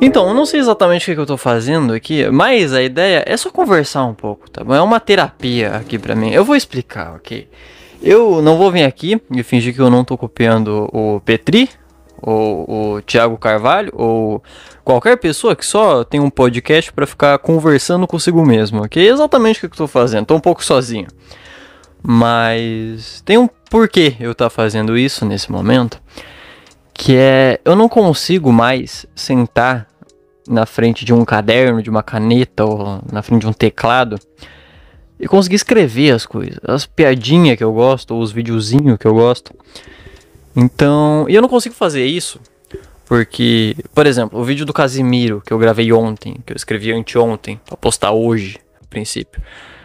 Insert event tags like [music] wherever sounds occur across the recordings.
Então, eu não sei exatamente o que, que eu tô fazendo aqui, mas a ideia é só conversar um pouco, tá bom? É uma terapia aqui pra mim. Eu vou explicar, ok? Eu não vou vir aqui e fingir que eu não tô copiando o Petri, ou o Thiago Carvalho, ou qualquer pessoa que só tem um podcast para ficar conversando consigo mesmo, ok? É exatamente o que eu tô fazendo, tô um pouco sozinho. Mas tem um porquê eu tá fazendo isso nesse momento que é eu não consigo mais sentar na frente de um caderno, de uma caneta ou na frente de um teclado e conseguir escrever as coisas, as piadinhas que eu gosto, ou os videozinhos que eu gosto. Então, e eu não consigo fazer isso porque, por exemplo, o vídeo do Casimiro que eu gravei ontem, que eu escrevi anteontem para postar hoje, a princípio.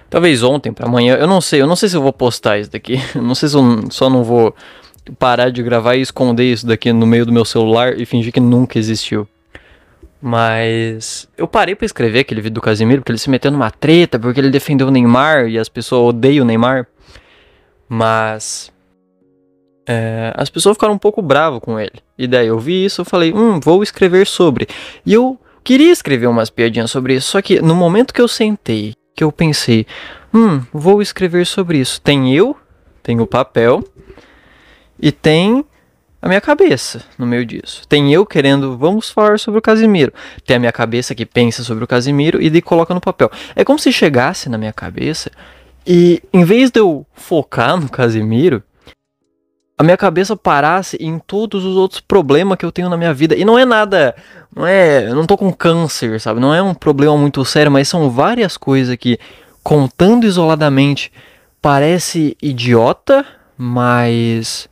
Talvez ontem para amanhã, eu não sei, eu não sei se eu vou postar isso daqui. Eu [laughs] não sei se eu só não vou parar de gravar e esconder isso daqui no meio do meu celular e fingir que nunca existiu. Mas eu parei para escrever aquele vídeo do Casimiro porque ele se meteu numa treta, porque ele defendeu o Neymar e as pessoas odeiam o Neymar. Mas é, as pessoas ficaram um pouco bravas com ele. E daí eu vi isso, eu falei, hum, vou escrever sobre. E eu queria escrever umas piadinhas sobre isso, só que no momento que eu sentei, que eu pensei, hum, vou escrever sobre isso. Tem eu, tem o papel e tem a minha cabeça no meio disso. Tem eu querendo, vamos falar sobre o Casimiro. Tem a minha cabeça que pensa sobre o Casimiro e de coloca no papel. É como se chegasse na minha cabeça e em vez de eu focar no Casimiro, a minha cabeça parasse em todos os outros problemas que eu tenho na minha vida. E não é nada, não é, eu não tô com câncer, sabe? Não é um problema muito sério, mas são várias coisas que contando isoladamente parece idiota, mas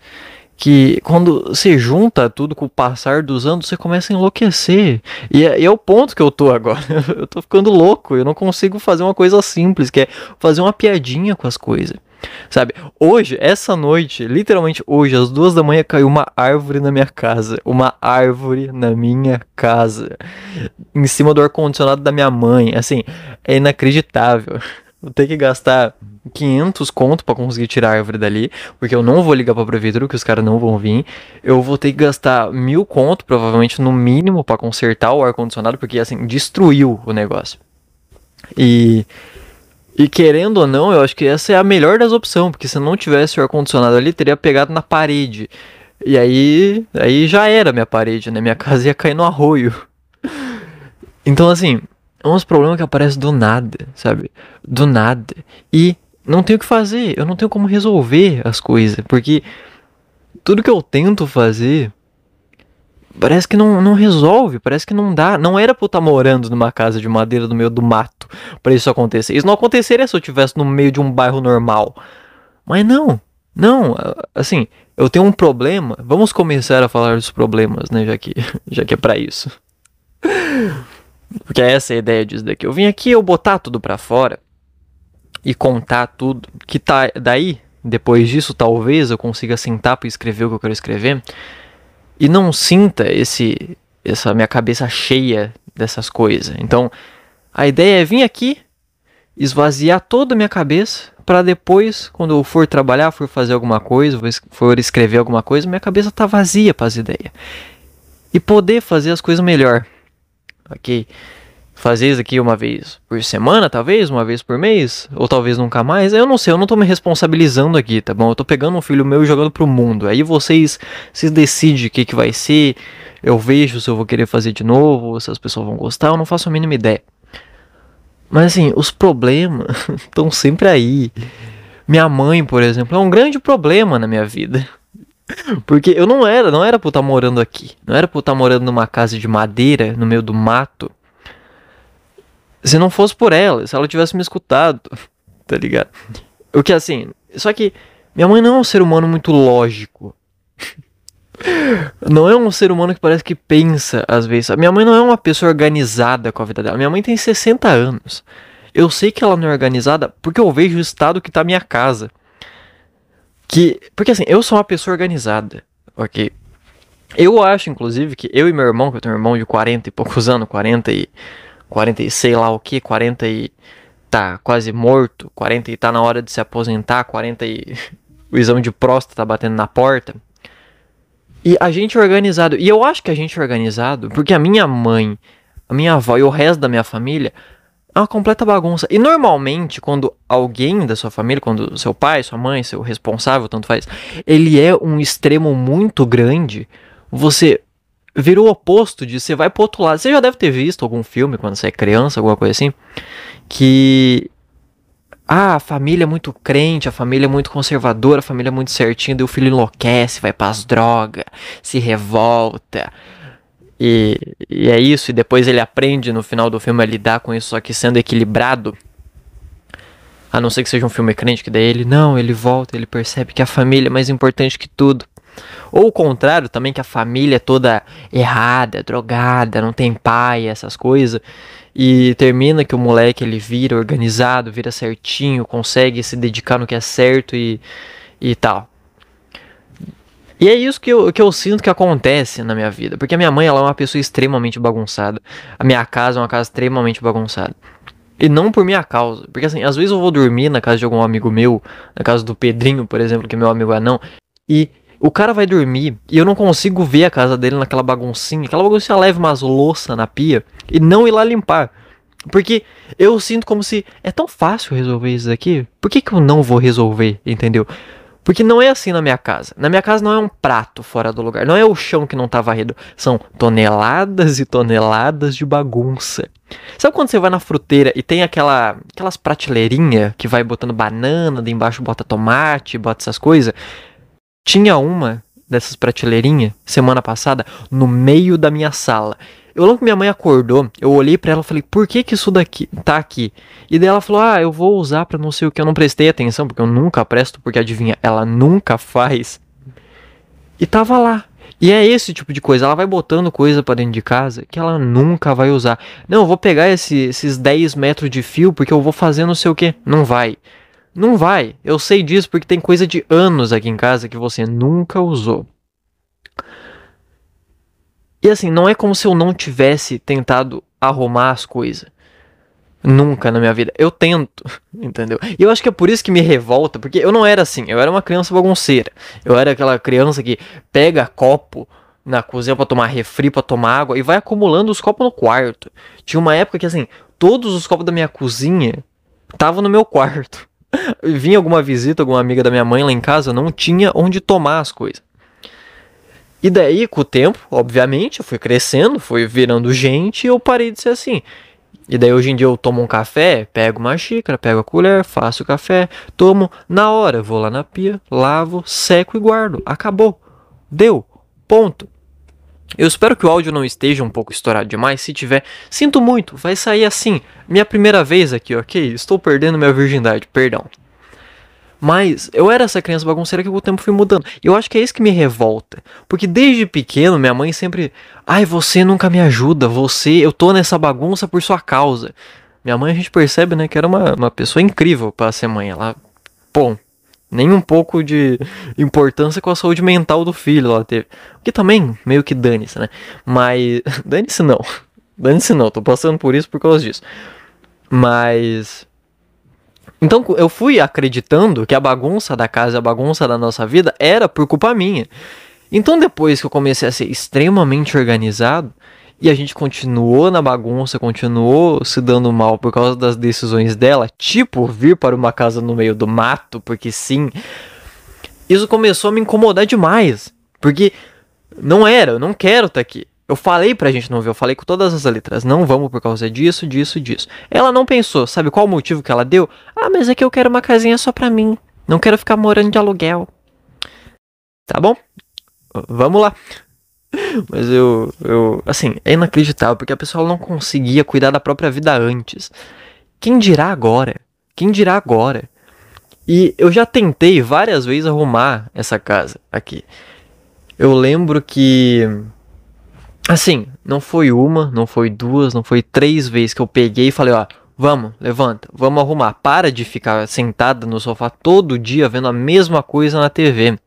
que quando você junta tudo com o passar dos anos, você começa a enlouquecer. E é, e é, o ponto que eu tô agora. [laughs] eu tô ficando louco. Eu não consigo fazer uma coisa simples, que é fazer uma piadinha com as coisas. Sabe, hoje, essa noite, literalmente hoje, às duas da manhã, caiu uma árvore na minha casa. Uma árvore na minha casa. Em cima do ar-condicionado da minha mãe. Assim, é inacreditável. [laughs] Vou ter que gastar 500 conto para conseguir tirar a árvore dali, porque eu não vou ligar pra prefeitura, que os caras não vão vir. Eu vou ter que gastar mil conto, provavelmente no mínimo, para consertar o ar-condicionado, porque assim, destruiu o negócio. E. E querendo ou não, eu acho que essa é a melhor das opções, porque se não tivesse o ar-condicionado ali, teria pegado na parede. E aí, aí já era minha parede, né? Minha [laughs] casa ia cair no arroio. Então, assim, é uns problemas que aparecem do nada, sabe? Do nada. E não tenho o que fazer, eu não tenho como resolver as coisas, porque tudo que eu tento fazer parece que não, não resolve, parece que não dá. Não era pra eu estar morando numa casa de madeira no meio do mato para isso acontecer. Isso não aconteceria se eu estivesse no meio de um bairro normal. Mas não, não, assim, eu tenho um problema. Vamos começar a falar dos problemas, né, já que, [laughs] já que é para isso. Porque essa é a ideia disso daqui. Eu vim aqui eu botar tudo para fora e contar tudo. Que tá daí, depois disso, talvez eu consiga sentar para escrever o que eu quero escrever e não sinta esse essa minha cabeça cheia dessas coisas. Então, a ideia é vir aqui esvaziar toda a minha cabeça para depois, quando eu for trabalhar, for fazer alguma coisa, for escrever alguma coisa, minha cabeça tá vazia para as ideias. E poder fazer as coisas melhor ok? Fazer isso aqui uma vez por semana, talvez, uma vez por mês, ou talvez nunca mais. Eu não sei, eu não tô me responsabilizando aqui, tá bom? Eu tô pegando um filho meu e jogando pro mundo. Aí vocês, vocês decidem o que, que vai ser. Eu vejo se eu vou querer fazer de novo, se as pessoas vão gostar, eu não faço a mínima ideia. Mas assim, os problemas [laughs] estão sempre aí. Minha mãe, por exemplo, é um grande problema na minha vida. Porque eu não era, não era pra eu estar morando aqui. Não era pra eu estar morando numa casa de madeira, no meio do mato. Se não fosse por ela, se ela tivesse me escutado, [laughs] tá ligado? O que assim, só que minha mãe não é um ser humano muito lógico. [laughs] Não é um ser humano que parece que pensa às vezes. Minha mãe não é uma pessoa organizada com a vida dela. Minha mãe tem 60 anos. Eu sei que ela não é organizada porque eu vejo o estado que tá minha casa. Que. Porque assim, eu sou uma pessoa organizada, ok? Eu acho, inclusive, que eu e meu irmão, que eu tenho um irmão de 40 e poucos anos, 40 e. 40 e sei lá o que, 40 e. tá quase morto, 40 e tá na hora de se aposentar, 40 e. [laughs] o exame de próstata tá batendo na porta. E a gente organizado. E eu acho que a gente organizado porque a minha mãe, a minha avó e o resto da minha família é uma completa bagunça. E normalmente, quando alguém da sua família, quando seu pai, sua mãe, seu responsável, tanto faz, ele é um extremo muito grande, você vira o oposto de você vai pro outro lado. Você já deve ter visto algum filme quando você é criança, alguma coisa assim, que ah, a família é muito crente, a família é muito conservadora, a família é muito certinha, daí o filho enlouquece, vai pras drogas, se revolta. E, e é isso, e depois ele aprende no final do filme a lidar com isso, só que sendo equilibrado. A não ser que seja um filme crente, que daí ele, não, ele volta, ele percebe que a família é mais importante que tudo. Ou o contrário também, que a família é toda errada, drogada, não tem pai, essas coisas. E termina que o moleque ele vira organizado, vira certinho, consegue se dedicar no que é certo e, e tal. E é isso que eu, que eu sinto que acontece na minha vida. Porque a minha mãe ela é uma pessoa extremamente bagunçada. A minha casa é uma casa extremamente bagunçada. E não por minha causa. Porque assim, às vezes eu vou dormir na casa de algum amigo meu, na casa do Pedrinho, por exemplo, que é meu amigo anão, e o cara vai dormir e eu não consigo ver a casa dele naquela baguncinha. Aquela baguncinha leva umas louça na pia e não ir lá limpar. Porque eu sinto como se é tão fácil resolver isso aqui. Por que, que eu não vou resolver, entendeu? Porque não é assim na minha casa. Na minha casa não é um prato fora do lugar. Não é o chão que não tá varrido. São toneladas e toneladas de bagunça. Sabe quando você vai na fruteira e tem aquela, aquelas prateleirinhas que vai botando banana, de embaixo bota tomate, bota essas coisas? Tinha uma dessas prateleirinhas semana passada no meio da minha sala. Eu lembro que minha mãe acordou, eu olhei para ela e falei, por que que isso daqui tá aqui? E daí ela falou, ah, eu vou usar pra não sei o que. Eu não prestei atenção, porque eu nunca presto, porque adivinha, ela nunca faz. E tava lá. E é esse tipo de coisa, ela vai botando coisa para dentro de casa que ela nunca vai usar. Não, eu vou pegar esse, esses 10 metros de fio porque eu vou fazer não sei o que. Não vai. Não vai. Eu sei disso porque tem coisa de anos aqui em casa que você nunca usou. E assim, não é como se eu não tivesse tentado arrumar as coisas. Nunca na minha vida. Eu tento, [laughs] entendeu? E eu acho que é por isso que me revolta, porque eu não era assim. Eu era uma criança bagunceira. Eu era aquela criança que pega copo na cozinha para tomar refri, para tomar água e vai acumulando os copos no quarto. Tinha uma época que assim, todos os copos da minha cozinha estavam no meu quarto. [laughs] Vinha alguma visita, alguma amiga da minha mãe lá em casa, não tinha onde tomar as coisas. E daí, com o tempo, obviamente, eu fui crescendo, fui virando gente e eu parei de ser assim. E daí hoje em dia eu tomo um café, pego uma xícara, pego a colher, faço o café, tomo na hora, vou lá na pia, lavo, seco e guardo. Acabou. Deu. Ponto. Eu espero que o áudio não esteja um pouco estourado demais. Se tiver, sinto muito, vai sair assim. Minha primeira vez aqui, ok? Estou perdendo minha virgindade, perdão. Mas eu era essa criança bagunceira que com o tempo fui mudando. E eu acho que é isso que me revolta. Porque desde pequeno, minha mãe sempre. Ai, você nunca me ajuda. Você. Eu tô nessa bagunça por sua causa. Minha mãe a gente percebe, né, que era uma, uma pessoa incrível para ser mãe. Ela. Pô, nem um pouco de importância com a saúde mental do filho ela teve. O que também meio que dane-se, né? Mas. [laughs] Dane-se não. Dane-se não, tô passando por isso por causa disso. Mas. Então eu fui acreditando que a bagunça da casa, a bagunça da nossa vida era por culpa minha. Então depois que eu comecei a ser extremamente organizado e a gente continuou na bagunça, continuou se dando mal por causa das decisões dela, tipo vir para uma casa no meio do mato, porque sim, isso começou a me incomodar demais, porque não era, eu não quero estar tá aqui. Eu falei pra gente não ver, eu falei com todas as letras, não vamos por causa disso, disso, disso. Ela não pensou, sabe qual o motivo que ela deu? Ah, mas é que eu quero uma casinha só pra mim. Não quero ficar morando de aluguel. Tá bom? Vamos lá. [laughs] Mas eu, eu, assim, é inacreditável, porque a pessoa não conseguia cuidar da própria vida antes. Quem dirá agora? Quem dirá agora? E eu já tentei várias vezes arrumar essa casa aqui. Eu lembro que Assim, não foi uma, não foi duas, não foi três vezes que eu peguei e falei, ó, vamos, levanta, vamos arrumar. Para de ficar sentada no sofá todo dia vendo a mesma coisa na TV.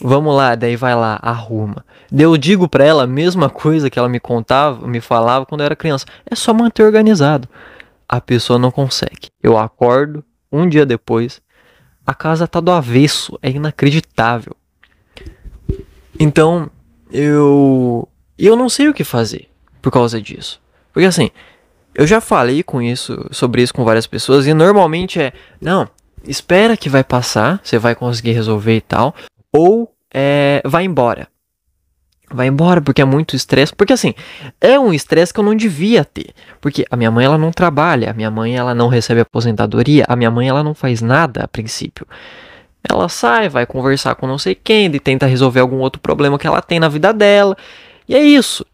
Vamos lá, daí vai lá, arruma. Eu digo pra ela a mesma coisa que ela me contava, me falava quando eu era criança. É só manter organizado. A pessoa não consegue. Eu acordo, um dia depois, a casa tá do avesso, é inacreditável. Então, eu. Eu não sei o que fazer por causa disso. Porque assim, eu já falei com isso, sobre isso com várias pessoas, e normalmente é. Não, espera que vai passar, você vai conseguir resolver e tal. Ou é, vai embora. Vai embora porque é muito estresse. Porque assim, é um estresse que eu não devia ter. Porque a minha mãe ela não trabalha, a minha mãe ela não recebe aposentadoria, a minha mãe ela não faz nada a princípio. Ela sai, vai conversar com não sei quem, e tenta resolver algum outro problema que ela tem na vida dela. E é isso.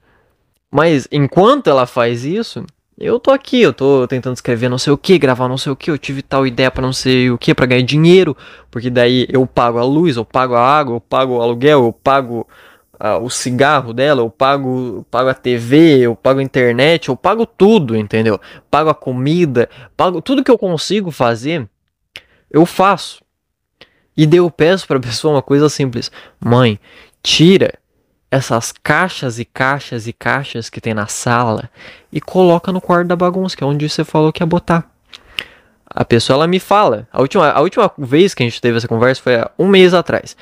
Mas enquanto ela faz isso, eu tô aqui, eu tô tentando escrever não sei o que, gravar não sei o que, eu tive tal ideia para não sei o que, para ganhar dinheiro, porque daí eu pago a luz, eu pago a água, eu pago o aluguel, eu pago uh, o cigarro dela, eu pago, eu pago a TV, eu pago a internet, eu pago tudo, entendeu? Pago a comida, pago tudo que eu consigo fazer, eu faço. E daí eu peço pra pessoa uma coisa simples: mãe, tira essas caixas e caixas e caixas que tem na sala e coloca no quarto da bagunça, que é onde você falou que ia botar. A pessoa ela me fala. A última, a última vez que a gente teve essa conversa foi há um mês atrás.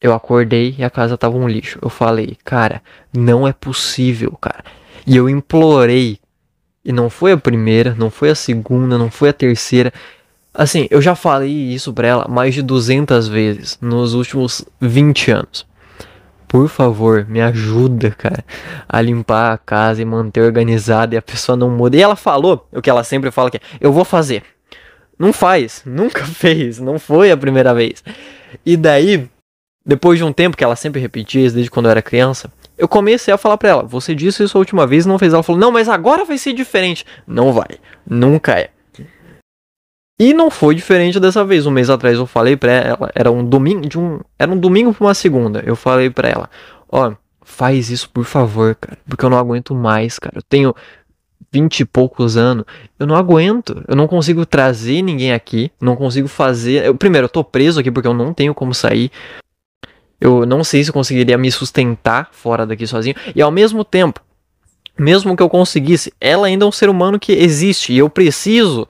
Eu acordei e a casa tava um lixo. Eu falei, cara, não é possível, cara. E eu implorei. E não foi a primeira, não foi a segunda, não foi a terceira. Assim, eu já falei isso pra ela mais de 200 vezes nos últimos 20 anos por favor, me ajuda, cara, a limpar a casa e manter organizada e a pessoa não muda. E ela falou o que ela sempre fala que é, eu vou fazer. Não faz, [laughs] nunca fez, não foi a primeira vez. E daí, depois de um tempo que ela sempre repetia desde quando eu era criança, eu comecei a falar pra ela, você disse isso a última vez não fez. Ela falou, não, mas agora vai ser diferente. Não vai, nunca é. E não foi diferente dessa vez. Um mês atrás eu falei pra ela, era um domingo de um, era um domingo pra uma segunda. Eu falei pra ela, ó, faz isso por favor, cara, porque eu não aguento mais, cara. Eu tenho vinte e poucos anos, eu não aguento. Eu não consigo trazer ninguém aqui, não consigo fazer. Eu, primeiro, eu tô preso aqui porque eu não tenho como sair. Eu não sei se eu conseguiria me sustentar fora daqui sozinho. E ao mesmo tempo, mesmo que eu conseguisse, ela ainda é um ser humano que existe e eu preciso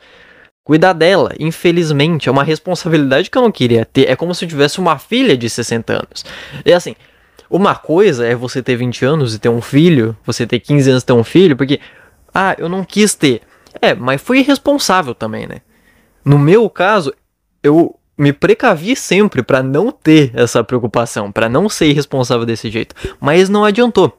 cuidar dela. Infelizmente, é uma responsabilidade que eu não queria ter. É como se eu tivesse uma filha de 60 anos. É assim, uma coisa é você ter 20 anos e ter um filho, você ter 15 anos e ter um filho, porque, ah, eu não quis ter. É, mas fui irresponsável também, né? No meu caso, eu me precavi sempre para não ter essa preocupação, para não ser irresponsável desse jeito, mas não adiantou.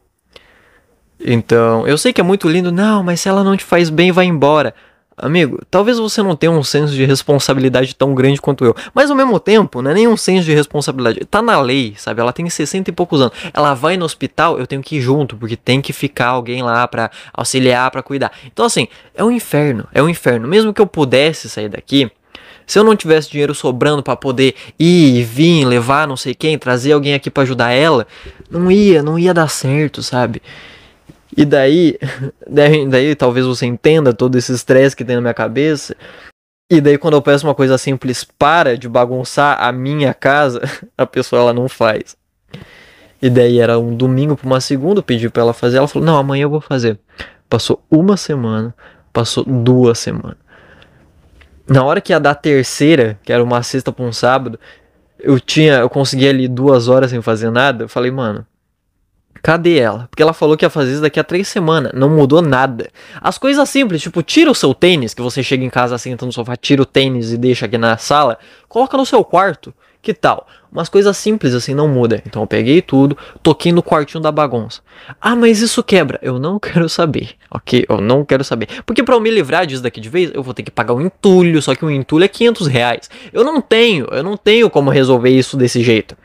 Então, eu sei que é muito lindo, não, mas se ela não te faz bem, vai embora. Amigo, talvez você não tenha um senso de responsabilidade tão grande quanto eu, mas ao mesmo tempo, não é nenhum senso de responsabilidade. Tá na lei, sabe? Ela tem 60 e poucos anos. Ela vai no hospital, eu tenho que ir junto, porque tem que ficar alguém lá para auxiliar, para cuidar. Então, assim, é um inferno, é um inferno. Mesmo que eu pudesse sair daqui, se eu não tivesse dinheiro sobrando para poder ir e vir, levar não sei quem, trazer alguém aqui para ajudar ela, não ia, não ia dar certo, sabe? E daí, [laughs] daí, daí talvez você entenda todo esse estresse que tem na minha cabeça. E daí quando eu peço uma coisa simples, para de bagunçar a minha casa, [laughs] a pessoa ela não faz. E daí era um domingo para uma segunda, eu pedi para ela fazer, ela falou: "Não, amanhã eu vou fazer". Passou uma semana, passou duas semanas. Na hora que ia dar terceira, que era uma sexta para um sábado, eu tinha, eu consegui ali duas horas sem fazer nada. Eu falei, mano, Cadê ela? Porque ela falou que ia fazer isso daqui a três semanas. Não mudou nada. As coisas simples, tipo, tira o seu tênis, que você chega em casa, senta no sofá, tira o tênis e deixa aqui na sala. Coloca no seu quarto. Que tal? Umas coisas simples assim não muda. Então eu peguei tudo, toquei no quartinho da bagunça. Ah, mas isso quebra. Eu não quero saber, ok? Eu não quero saber. Porque para eu me livrar disso daqui de vez, eu vou ter que pagar um entulho. Só que um entulho é 500 reais. Eu não tenho, eu não tenho como resolver isso desse jeito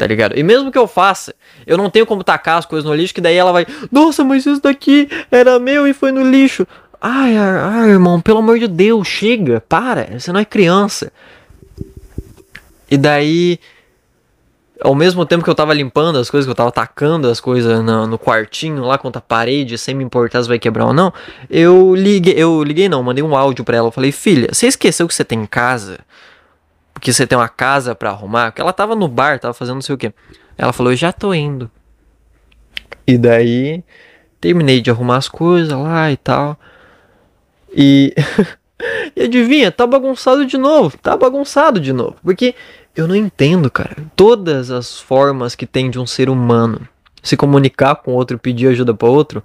tá ligado? E mesmo que eu faça, eu não tenho como tacar as coisas no lixo, que daí ela vai, nossa, mas isso daqui era meu e foi no lixo. Ai, ai, ai, irmão, pelo amor de Deus, chega, para, você não é criança. E daí, ao mesmo tempo que eu tava limpando as coisas, que eu tava tacando as coisas no, no quartinho lá contra a parede, sem me importar se vai quebrar ou não, eu liguei, eu liguei não, mandei um áudio pra ela, eu falei, filha, você esqueceu que você tem em casa? Porque você tem uma casa para arrumar, porque ela tava no bar, tava fazendo não sei o que. Ela falou, eu já tô indo. E daí terminei de arrumar as coisas lá e tal. E, [laughs] e adivinha, tá bagunçado de novo, tá bagunçado de novo, porque Eu não entendo, cara. Todas as formas que tem de um ser humano se comunicar com outro, pedir ajuda para outro,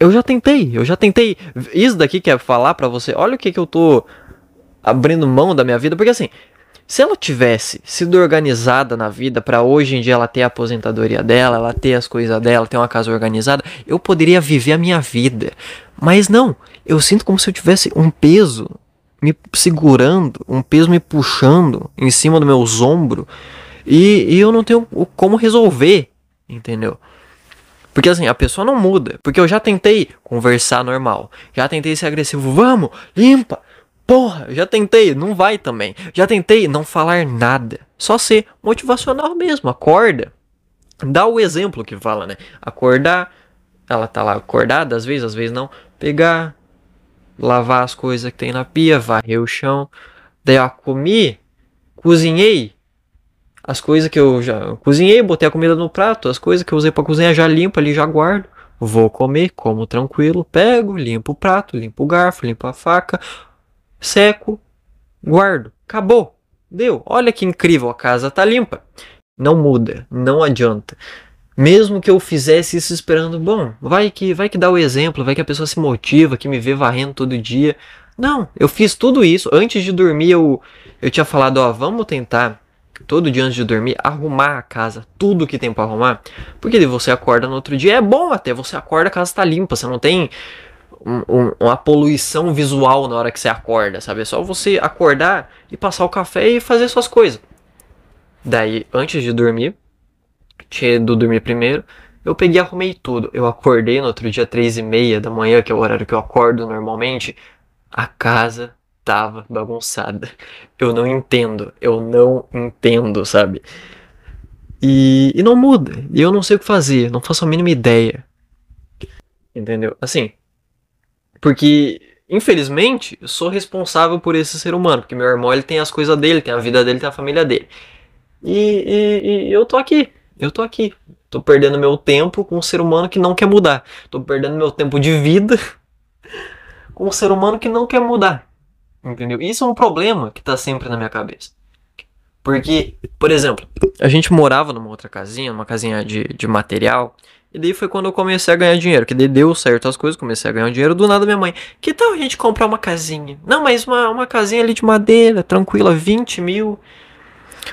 eu já tentei, eu já tentei. Isso daqui que é falar para você, olha o que que eu tô abrindo mão da minha vida, porque assim, se ela tivesse sido organizada na vida para hoje em dia ela ter a aposentadoria dela, ela ter as coisas dela, ter uma casa organizada, eu poderia viver a minha vida. Mas não, eu sinto como se eu tivesse um peso me segurando, um peso me puxando em cima do meus ombros e, e eu não tenho como resolver, entendeu? Porque assim, a pessoa não muda. Porque eu já tentei conversar normal. Já tentei ser agressivo. Vamos, limpa. Porra, já tentei, não vai também. Já tentei não falar nada. Só ser motivacional mesmo. Acorda. Dá o exemplo que fala, né? Acordar. Ela tá lá acordada, às vezes, às vezes não. Pegar, lavar as coisas que tem na pia, varrer o chão. Daí, ó, comi, cozinhei, as coisas que eu já cozinhei, botei a comida no prato, as coisas que eu usei para cozinhar já limpo ali, já guardo. Vou comer, como tranquilo, pego, limpo o prato, limpo o garfo, limpo a faca, seco, guardo. Acabou. Deu. Olha que incrível, a casa tá limpa. Não muda, não adianta. Mesmo que eu fizesse isso esperando, bom, vai que vai que dá o exemplo, vai que a pessoa se motiva, que me vê varrendo todo dia. Não, eu fiz tudo isso antes de dormir. Eu eu tinha falado, ó, vamos tentar todo dia antes de dormir, arrumar a casa, tudo que tem para arrumar, porque você acorda no outro dia, é bom até, você acorda, a casa tá limpa, você não tem um, um, uma poluição visual na hora que você acorda, sabe? É só você acordar e passar o café e fazer suas coisas. Daí, antes de dormir, tinha ido dormir primeiro, eu peguei e arrumei tudo. Eu acordei no outro dia, três e meia da manhã, que é o horário que eu acordo normalmente, a casa tava bagunçada. Eu não entendo, eu não entendo, sabe? E, e não muda. E eu não sei o que fazer, não faço a mínima ideia. Entendeu? Assim, porque infelizmente eu sou responsável por esse ser humano, porque meu irmão ele tem as coisas dele, tem a vida dele, tem a família dele. E, e, e eu tô aqui, eu tô aqui. Tô perdendo meu tempo com um ser humano que não quer mudar. Tô perdendo meu tempo de vida [laughs] com um ser humano que não quer mudar. Entendeu? Isso é um problema que tá sempre na minha cabeça. Porque, por exemplo, a gente morava numa outra casinha, numa casinha de, de material, e daí foi quando eu comecei a ganhar dinheiro, que daí deu certo as coisas, comecei a ganhar dinheiro, do nada minha mãe, que tal a gente comprar uma casinha? Não, mas uma, uma casinha ali de madeira, tranquila, 20 mil.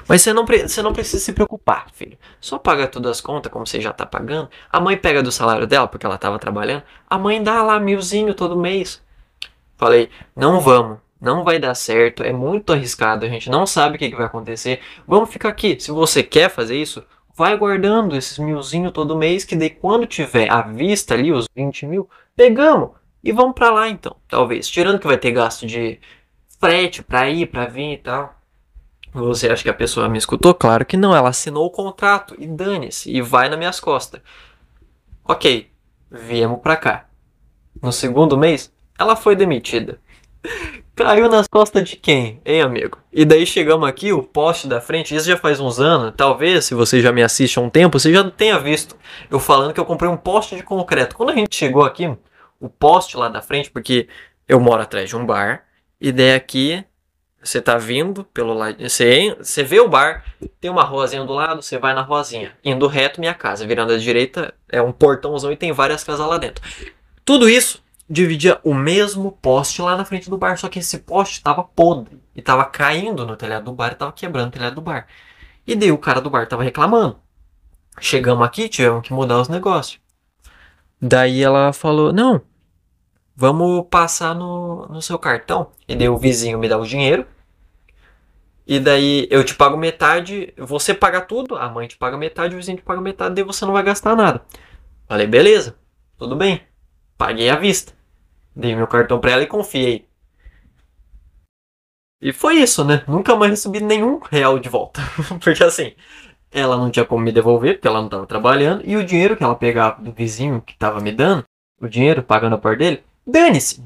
Mas você não, não precisa se preocupar, filho. Só paga todas as contas, como você já tá pagando. A mãe pega do salário dela, porque ela tava trabalhando. A mãe dá lá milzinho todo mês. Falei, não vamos não vai dar certo, é muito arriscado, a gente não sabe o que, que vai acontecer. Vamos ficar aqui. Se você quer fazer isso, vai guardando esses milzinho todo mês, que daí quando tiver à vista ali os 20 mil, pegamos e vamos para lá então, talvez. Tirando que vai ter gasto de frete para ir, para vir e tal. Você acha que a pessoa me escutou? Claro que não, ela assinou o contrato e dane-se, e vai nas minhas costas. Ok, viemos pra cá. No segundo mês, ela foi demitida. [laughs] Caiu nas costas de quem, hein, amigo? E daí chegamos aqui, o poste da frente, isso já faz uns anos, talvez, se você já me assiste há um tempo, você já tenha visto eu falando que eu comprei um poste de concreto. Quando a gente chegou aqui, o poste lá da frente, porque eu moro atrás de um bar, e daí aqui, você tá vindo pelo lado, você, você vê o bar, tem uma ruazinha do lado, você vai na ruazinha, indo reto minha casa, virando à direita, é um portãozão e tem várias casas lá dentro. Tudo isso dividia o mesmo poste lá na frente do bar, só que esse poste estava podre e estava caindo no telhado do bar e estava quebrando o telhado do bar. E daí o cara do bar estava reclamando. Chegamos aqui, tivemos que mudar os negócios. Daí ela falou: Não, vamos passar no, no seu cartão. E daí o vizinho me dá o dinheiro. E daí eu te pago metade, você paga tudo, a mãe te paga metade, o vizinho te paga metade, daí você não vai gastar nada. Falei, beleza, tudo bem. Paguei à vista. Dei meu cartão pra ela e confiei. E foi isso, né? Nunca mais recebi nenhum real de volta. [laughs] porque assim, ela não tinha como me devolver, porque ela não estava trabalhando. E o dinheiro que ela pegava do vizinho que estava me dando, o dinheiro pagando a parte dele, dane-se.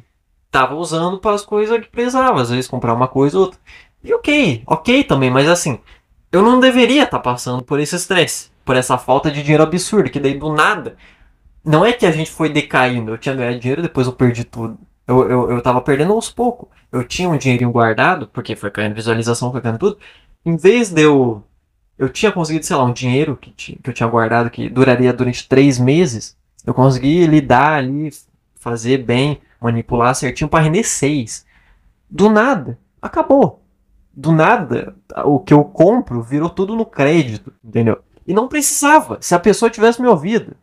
Tava usando para as coisas que precisava, às vezes comprar uma coisa ou outra. E ok, ok também, mas assim, eu não deveria estar tá passando por esse estresse, por essa falta de dinheiro absurdo, que daí do nada não é que a gente foi decaindo. Eu tinha ganhado dinheiro, depois eu perdi tudo. Eu, eu, eu tava perdendo aos poucos. Eu tinha um dinheirinho guardado, porque foi caindo visualização, foi caindo tudo. em vez de eu. Eu tinha conseguido, sei lá, um dinheiro que, que eu tinha guardado que duraria durante três meses. Eu consegui lidar ali, fazer bem, manipular certinho para render seis. Do nada, acabou. Do nada, o que eu compro virou tudo no crédito, entendeu? E não precisava, se a pessoa tivesse me ouvido.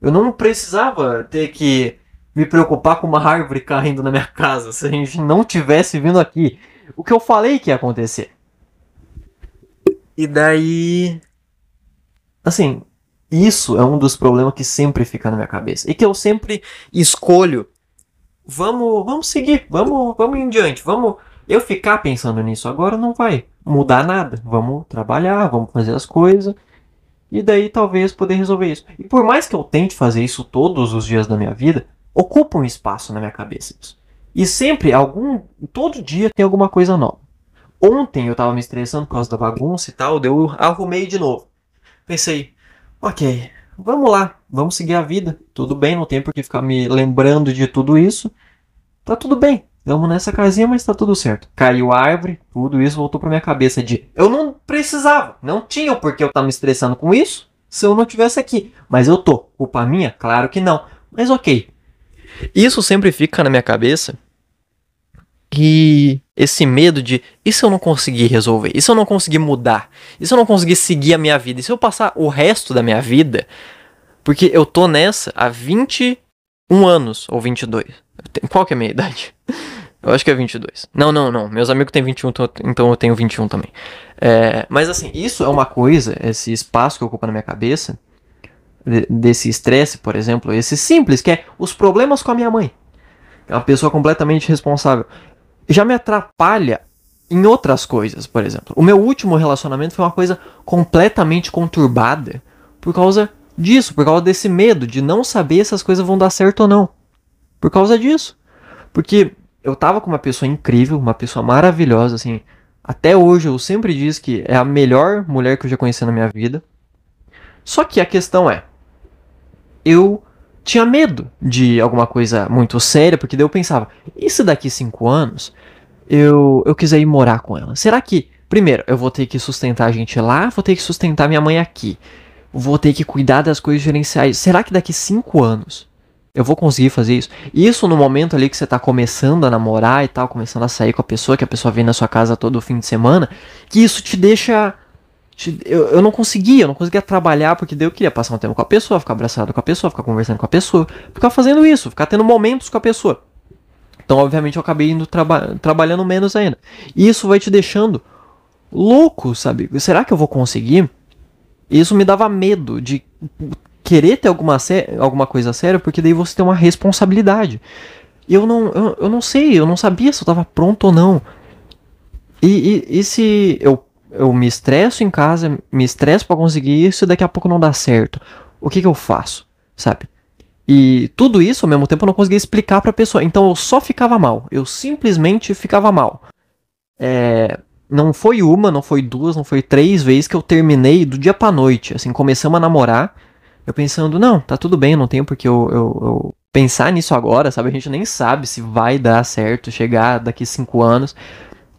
Eu não precisava ter que me preocupar com uma árvore caindo na minha casa se a gente não tivesse vindo aqui. O que eu falei que ia acontecer. E daí. Assim, isso é um dos problemas que sempre fica na minha cabeça. E que eu sempre escolho. Vamos, vamos seguir, vamos, vamos em diante, vamos. Eu ficar pensando nisso agora não vai mudar nada. Vamos trabalhar, vamos fazer as coisas. E daí talvez poder resolver isso. E por mais que eu tente fazer isso todos os dias da minha vida, ocupa um espaço na minha cabeça isso. E sempre, algum. Todo dia tem alguma coisa nova. Ontem eu tava me estressando por causa da bagunça e tal, eu arrumei de novo. Pensei, ok, vamos lá, vamos seguir a vida. Tudo bem, não tem por que ficar me lembrando de tudo isso. Tá tudo bem, Estamos nessa casinha, mas tá tudo certo. Caiu a árvore, tudo isso voltou pra minha cabeça de eu não precisava, não tinha o porquê eu estar me estressando com isso se eu não tivesse aqui. Mas eu tô. Culpa minha? Claro que não. Mas ok. Isso sempre fica na minha cabeça. E esse medo de e se eu não conseguir resolver? E se eu não conseguir mudar? E se eu não conseguir seguir a minha vida? E se eu passar o resto da minha vida? Porque eu tô nessa há 21 anos ou 22. Qual que é a minha idade? [laughs] Eu acho que é 22. Não, não, não. Meus amigos têm 21, então eu tenho 21 também. É, mas assim, isso é uma coisa, esse espaço que ocupa na minha cabeça, desse estresse, por exemplo, esse simples, que é os problemas com a minha mãe. É uma pessoa completamente responsável. Já me atrapalha em outras coisas, por exemplo. O meu último relacionamento foi uma coisa completamente conturbada por causa disso, por causa desse medo de não saber se as coisas vão dar certo ou não. Por causa disso. Porque eu tava com uma pessoa incrível, uma pessoa maravilhosa, assim. Até hoje eu sempre diz que é a melhor mulher que eu já conheci na minha vida. Só que a questão é, eu tinha medo de alguma coisa muito séria, porque daí eu pensava, e se daqui cinco anos eu, eu quiser ir morar com ela? Será que, primeiro, eu vou ter que sustentar a gente lá, vou ter que sustentar minha mãe aqui? Vou ter que cuidar das coisas gerenciais. Será que daqui cinco anos eu vou conseguir fazer isso. Isso no momento ali que você tá começando a namorar e tal, começando a sair com a pessoa, que a pessoa vem na sua casa todo fim de semana, que isso te deixa. Te, eu, eu não conseguia, eu não conseguia trabalhar, porque daí eu queria passar um tempo com a pessoa, ficar abraçado com a pessoa, ficar conversando com a pessoa, ficar fazendo isso, ficar tendo momentos com a pessoa. Então, obviamente, eu acabei indo traba trabalhando menos ainda. E isso vai te deixando louco, sabe? Será que eu vou conseguir? Isso me dava medo de querer ter alguma, alguma coisa séria, porque daí você tem uma responsabilidade. Eu não, eu, eu não sei, eu não sabia se eu tava pronto ou não. E, e, e se eu, eu me estresso em casa, me estresso para conseguir isso e daqui a pouco não dá certo? O que que eu faço? Sabe? E tudo isso ao mesmo tempo eu não conseguia explicar pra pessoa. Então eu só ficava mal. Eu simplesmente ficava mal. É, não foi uma, não foi duas, não foi três vezes que eu terminei do dia pra noite. Assim, começamos a namorar eu pensando, não, tá tudo bem, não tenho porque eu, eu, eu, pensar nisso agora, sabe? A gente nem sabe se vai dar certo, chegar daqui cinco anos.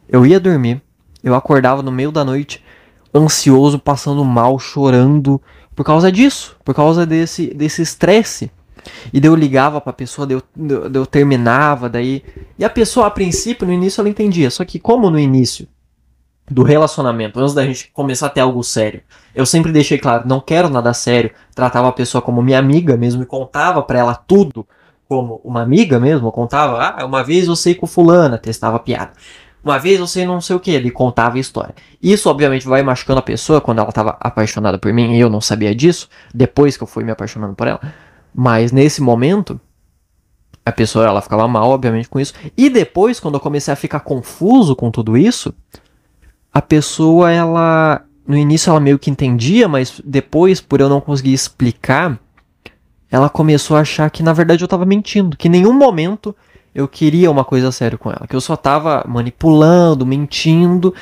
Eu ia dormir, eu acordava no meio da noite, ansioso, passando mal, chorando, por causa disso, por causa desse desse estresse. E daí eu ligava pra pessoa, daí eu, daí eu terminava, daí. E a pessoa, a princípio, no início ela entendia. Só que, como no início do relacionamento, antes da gente começar a ter algo sério. Eu sempre deixei claro, não quero nada sério, tratava a pessoa como minha amiga mesmo e contava para ela tudo como uma amiga mesmo, contava, ah, uma vez eu sei com fulana, testava piada. Uma vez eu sei não sei o que, ele contava a história. Isso obviamente vai machucando a pessoa quando ela estava apaixonada por mim e eu não sabia disso, depois que eu fui me apaixonando por ela. Mas nesse momento, a pessoa ela ficava mal, obviamente, com isso. E depois, quando eu comecei a ficar confuso com tudo isso, a pessoa, ela. No início ela meio que entendia, mas depois, por eu não conseguir explicar, ela começou a achar que na verdade eu tava mentindo. Que em nenhum momento eu queria uma coisa séria com ela. Que eu só tava manipulando, mentindo.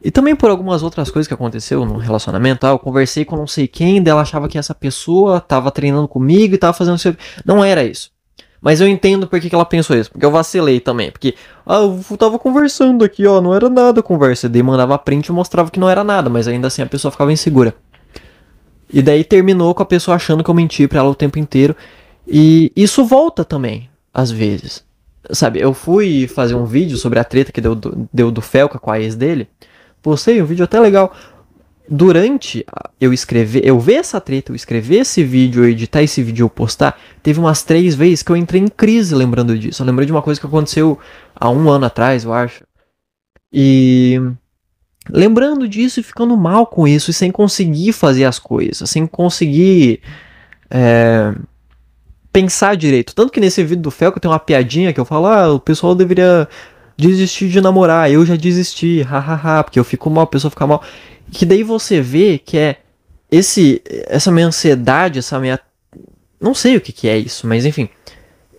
E também por algumas outras coisas que aconteceu no relacionamento. Ah, eu conversei com não sei quem, dela achava que essa pessoa tava treinando comigo e tava fazendo. Não era isso. Mas eu entendo por que, que ela pensou isso. Porque eu vacilei também. Porque, ah, eu tava conversando aqui, ó, não era nada a conversa. Daí mandava print e mostrava que não era nada. Mas ainda assim a pessoa ficava insegura. E daí terminou com a pessoa achando que eu menti pra ela o tempo inteiro. E isso volta também, às vezes. Sabe, eu fui fazer um vídeo sobre a treta que deu do, deu do Felca com a ex dele. Postei um vídeo até legal durante eu escrever, eu ver essa treta, eu escrever esse vídeo, eu editar esse vídeo, eu postar, teve umas três vezes que eu entrei em crise lembrando disso. Eu lembrei de uma coisa que aconteceu há um ano atrás, eu acho. E lembrando disso e ficando mal com isso, e sem conseguir fazer as coisas, sem conseguir é, pensar direito. Tanto que nesse vídeo do Felco tem uma piadinha que eu falo, ah, o pessoal deveria desistir de namorar, eu já desisti, [laughs] hahaha, porque eu fico mal, a pessoa fica mal. Que daí você vê que é esse essa minha ansiedade, essa minha não sei o que que é isso, mas enfim,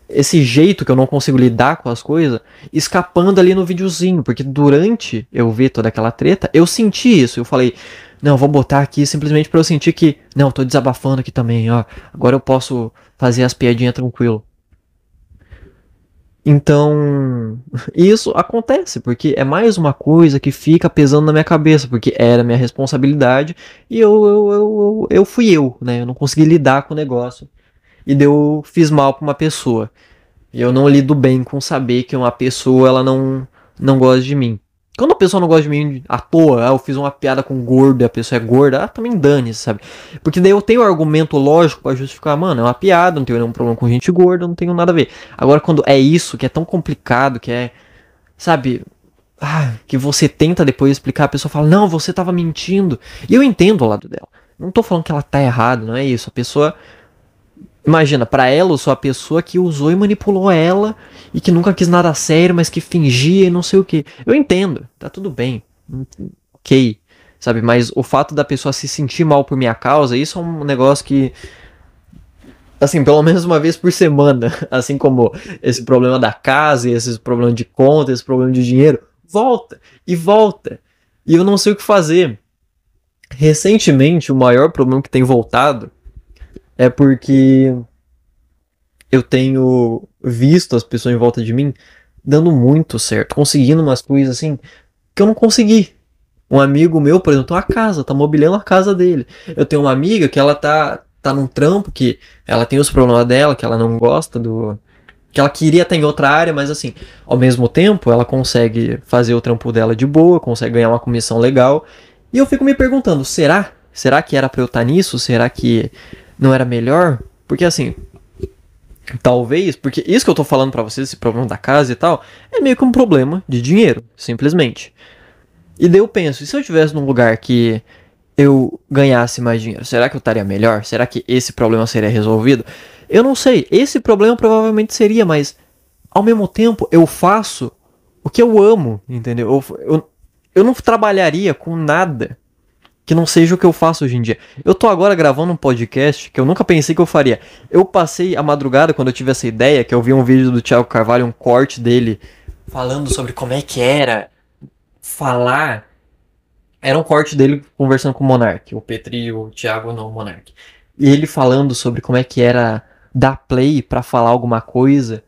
esse jeito que eu não consigo lidar com as coisas, escapando ali no videozinho, porque durante eu ver toda aquela treta, eu senti isso, eu falei, não, vou botar aqui simplesmente para eu sentir que, não, tô desabafando aqui também, ó, agora eu posso fazer as piadinhas tranquilo. Então, isso acontece, porque é mais uma coisa que fica pesando na minha cabeça, porque era minha responsabilidade e eu, eu, eu, eu, fui eu, né? Eu não consegui lidar com o negócio. E deu, fiz mal pra uma pessoa. E eu não lido bem com saber que uma pessoa ela não, não gosta de mim. Quando a pessoa não gosta de mim à toa, ah, eu fiz uma piada com gordo e a pessoa é gorda, ah, também dane sabe? Porque daí eu tenho um argumento lógico para justificar, mano, é uma piada, não tenho nenhum problema com gente gorda, não tenho nada a ver. Agora, quando é isso, que é tão complicado, que é, sabe, ah, que você tenta depois explicar, a pessoa fala, não, você tava mentindo. E eu entendo o lado dela. Não tô falando que ela tá errada, não é isso. A pessoa Imagina, para ela eu sou a pessoa que usou e manipulou ela e que nunca quis nada sério, mas que fingia e não sei o que. Eu entendo, tá tudo bem, ok, sabe? Mas o fato da pessoa se sentir mal por minha causa, isso é um negócio que, assim, pelo menos uma vez por semana, [laughs] assim como esse problema da casa, esse problema de conta, esse problema de dinheiro, volta e volta. E eu não sei o que fazer. Recentemente, o maior problema que tem voltado é porque eu tenho visto as pessoas em volta de mim dando muito certo, conseguindo umas coisas assim que eu não consegui. Um amigo meu, por exemplo, tem uma casa, tá mobiliando a casa dele. Eu tenho uma amiga que ela tá tá num trampo que ela tem os problemas dela, que ela não gosta do que ela queria estar em outra área, mas assim, ao mesmo tempo, ela consegue fazer o trampo dela de boa, consegue ganhar uma comissão legal. E eu fico me perguntando, será? Será que era para eu estar nisso? Será que não era melhor? Porque assim, talvez, porque isso que eu tô falando para vocês, esse problema da casa e tal, é meio que um problema de dinheiro, simplesmente. E daí eu penso, e se eu estivesse num lugar que eu ganhasse mais dinheiro, será que eu estaria melhor? Será que esse problema seria resolvido? Eu não sei, esse problema provavelmente seria, mas ao mesmo tempo eu faço o que eu amo, entendeu? Eu, eu, eu não trabalharia com nada que não seja o que eu faço hoje em dia. Eu tô agora gravando um podcast que eu nunca pensei que eu faria. Eu passei a madrugada quando eu tive essa ideia, que eu vi um vídeo do Thiago Carvalho, um corte dele falando sobre como é que era falar. Era um corte dele conversando com o Monark, o Petri e o Thiago não, o Monark. E ele falando sobre como é que era dar play para falar alguma coisa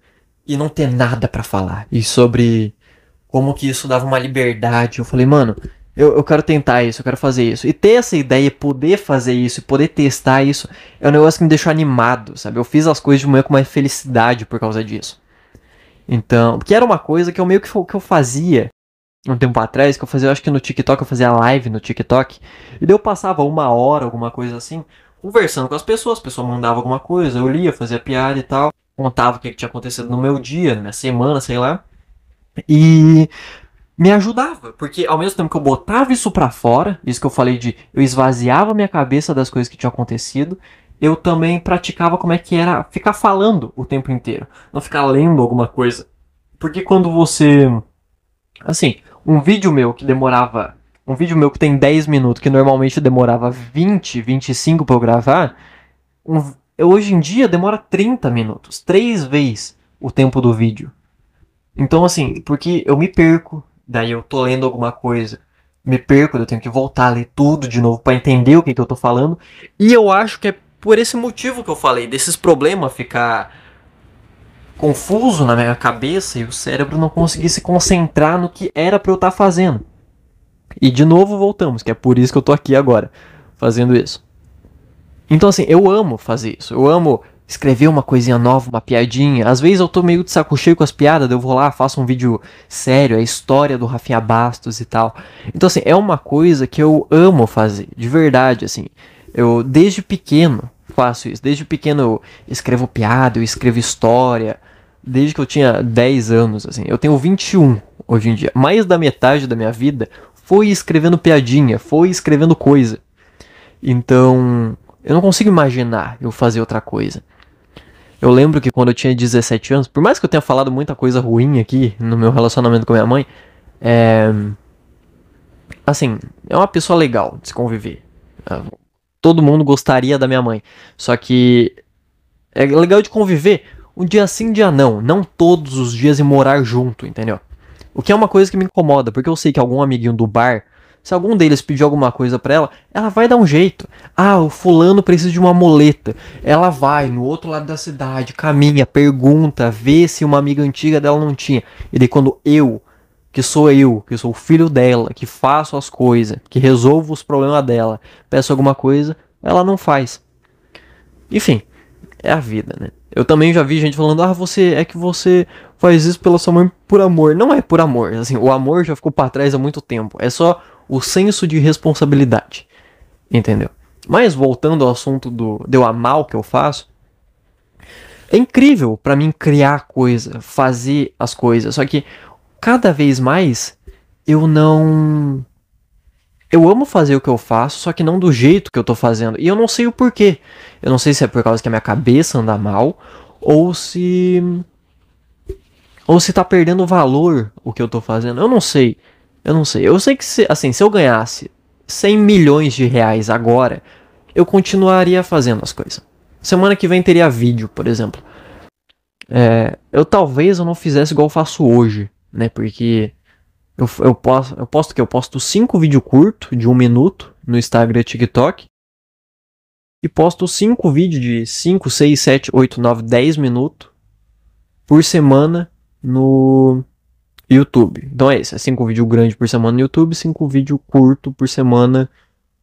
e não ter nada para falar. E sobre como que isso dava uma liberdade. Eu falei, mano, eu, eu quero tentar isso, eu quero fazer isso. E ter essa ideia, poder fazer isso, poder testar isso, é um negócio que me deixou animado, sabe? Eu fiz as coisas de manhã com mais felicidade por causa disso. Então, porque era uma coisa que eu meio que, que eu fazia um tempo atrás, que eu fazia, eu acho que no TikTok, eu fazia live no TikTok, e daí eu passava uma hora, alguma coisa assim, conversando com as pessoas, a pessoa mandava alguma coisa, eu lia, fazia piada e tal, contava o que tinha acontecido no meu dia, na minha semana, sei lá. E me ajudava, porque ao mesmo tempo que eu botava isso para fora, isso que eu falei de eu esvaziava minha cabeça das coisas que tinham acontecido, eu também praticava como é que era ficar falando o tempo inteiro, não ficar lendo alguma coisa. Porque quando você assim, um vídeo meu que demorava, um vídeo meu que tem 10 minutos, que normalmente demorava 20, 25 para eu gravar, um, hoje em dia demora 30 minutos, três vezes o tempo do vídeo. Então assim, porque eu me perco, daí eu tô lendo alguma coisa, me perco, eu tenho que voltar a ler tudo de novo para entender o que, que eu tô falando. E eu acho que é por esse motivo que eu falei, desses problemas ficar confuso na minha cabeça e o cérebro não conseguia se concentrar no que era para eu estar tá fazendo. E de novo voltamos, que é por isso que eu tô aqui agora, fazendo isso. Então assim, eu amo fazer isso. Eu amo escrever uma coisinha nova, uma piadinha. Às vezes eu tô meio de saco cheio com as piadas, eu vou lá, faço um vídeo sério, a história do Rafinha Bastos e tal. Então assim, é uma coisa que eu amo fazer, de verdade, assim. Eu desde pequeno faço isso. Desde pequeno eu escrevo piada, eu escrevo história. Desde que eu tinha 10 anos, assim. Eu tenho 21 hoje em dia. Mais da metade da minha vida foi escrevendo piadinha, foi escrevendo coisa. Então, eu não consigo imaginar eu fazer outra coisa. Eu lembro que quando eu tinha 17 anos, por mais que eu tenha falado muita coisa ruim aqui no meu relacionamento com minha mãe, é. Assim, é uma pessoa legal de se conviver. Todo mundo gostaria da minha mãe. Só que é legal de conviver um dia sim, um dia não. Não todos os dias e morar junto, entendeu? O que é uma coisa que me incomoda, porque eu sei que algum amiguinho do bar se algum deles pedir alguma coisa para ela, ela vai dar um jeito. Ah, o fulano precisa de uma moleta. Ela vai no outro lado da cidade, caminha, pergunta, vê se uma amiga antiga dela não tinha. E daí quando eu, que sou eu, que sou o filho dela, que faço as coisas, que resolvo os problemas dela, peço alguma coisa, ela não faz. Enfim, é a vida, né? Eu também já vi gente falando: "Ah, você é que você faz isso pela sua mãe por amor". Não é por amor, assim, o amor já ficou para trás há muito tempo. É só o senso de responsabilidade. Entendeu? Mas voltando ao assunto do de eu amar o que eu faço, é incrível para mim criar coisa, fazer as coisas, só que cada vez mais eu não eu amo fazer o que eu faço, só que não do jeito que eu tô fazendo. E eu não sei o porquê. Eu não sei se é por causa que a minha cabeça anda mal ou se ou se tá perdendo valor o que eu tô fazendo. Eu não sei. Eu não sei. Eu sei que, se, assim, se eu ganhasse 100 milhões de reais agora, eu continuaria fazendo as coisas. Semana que vem teria vídeo, por exemplo. É, eu talvez eu não fizesse igual eu faço hoje, né? Porque eu, eu, posto, eu posto que eu posto 5 vídeos curtos de um minuto no Instagram e TikTok. E posto 5 vídeos de 5, 6, 7, 8, 9, 10 minutos por semana no YouTube. Então é isso, é cinco vídeos grandes por semana no YouTube, cinco vídeos curto por semana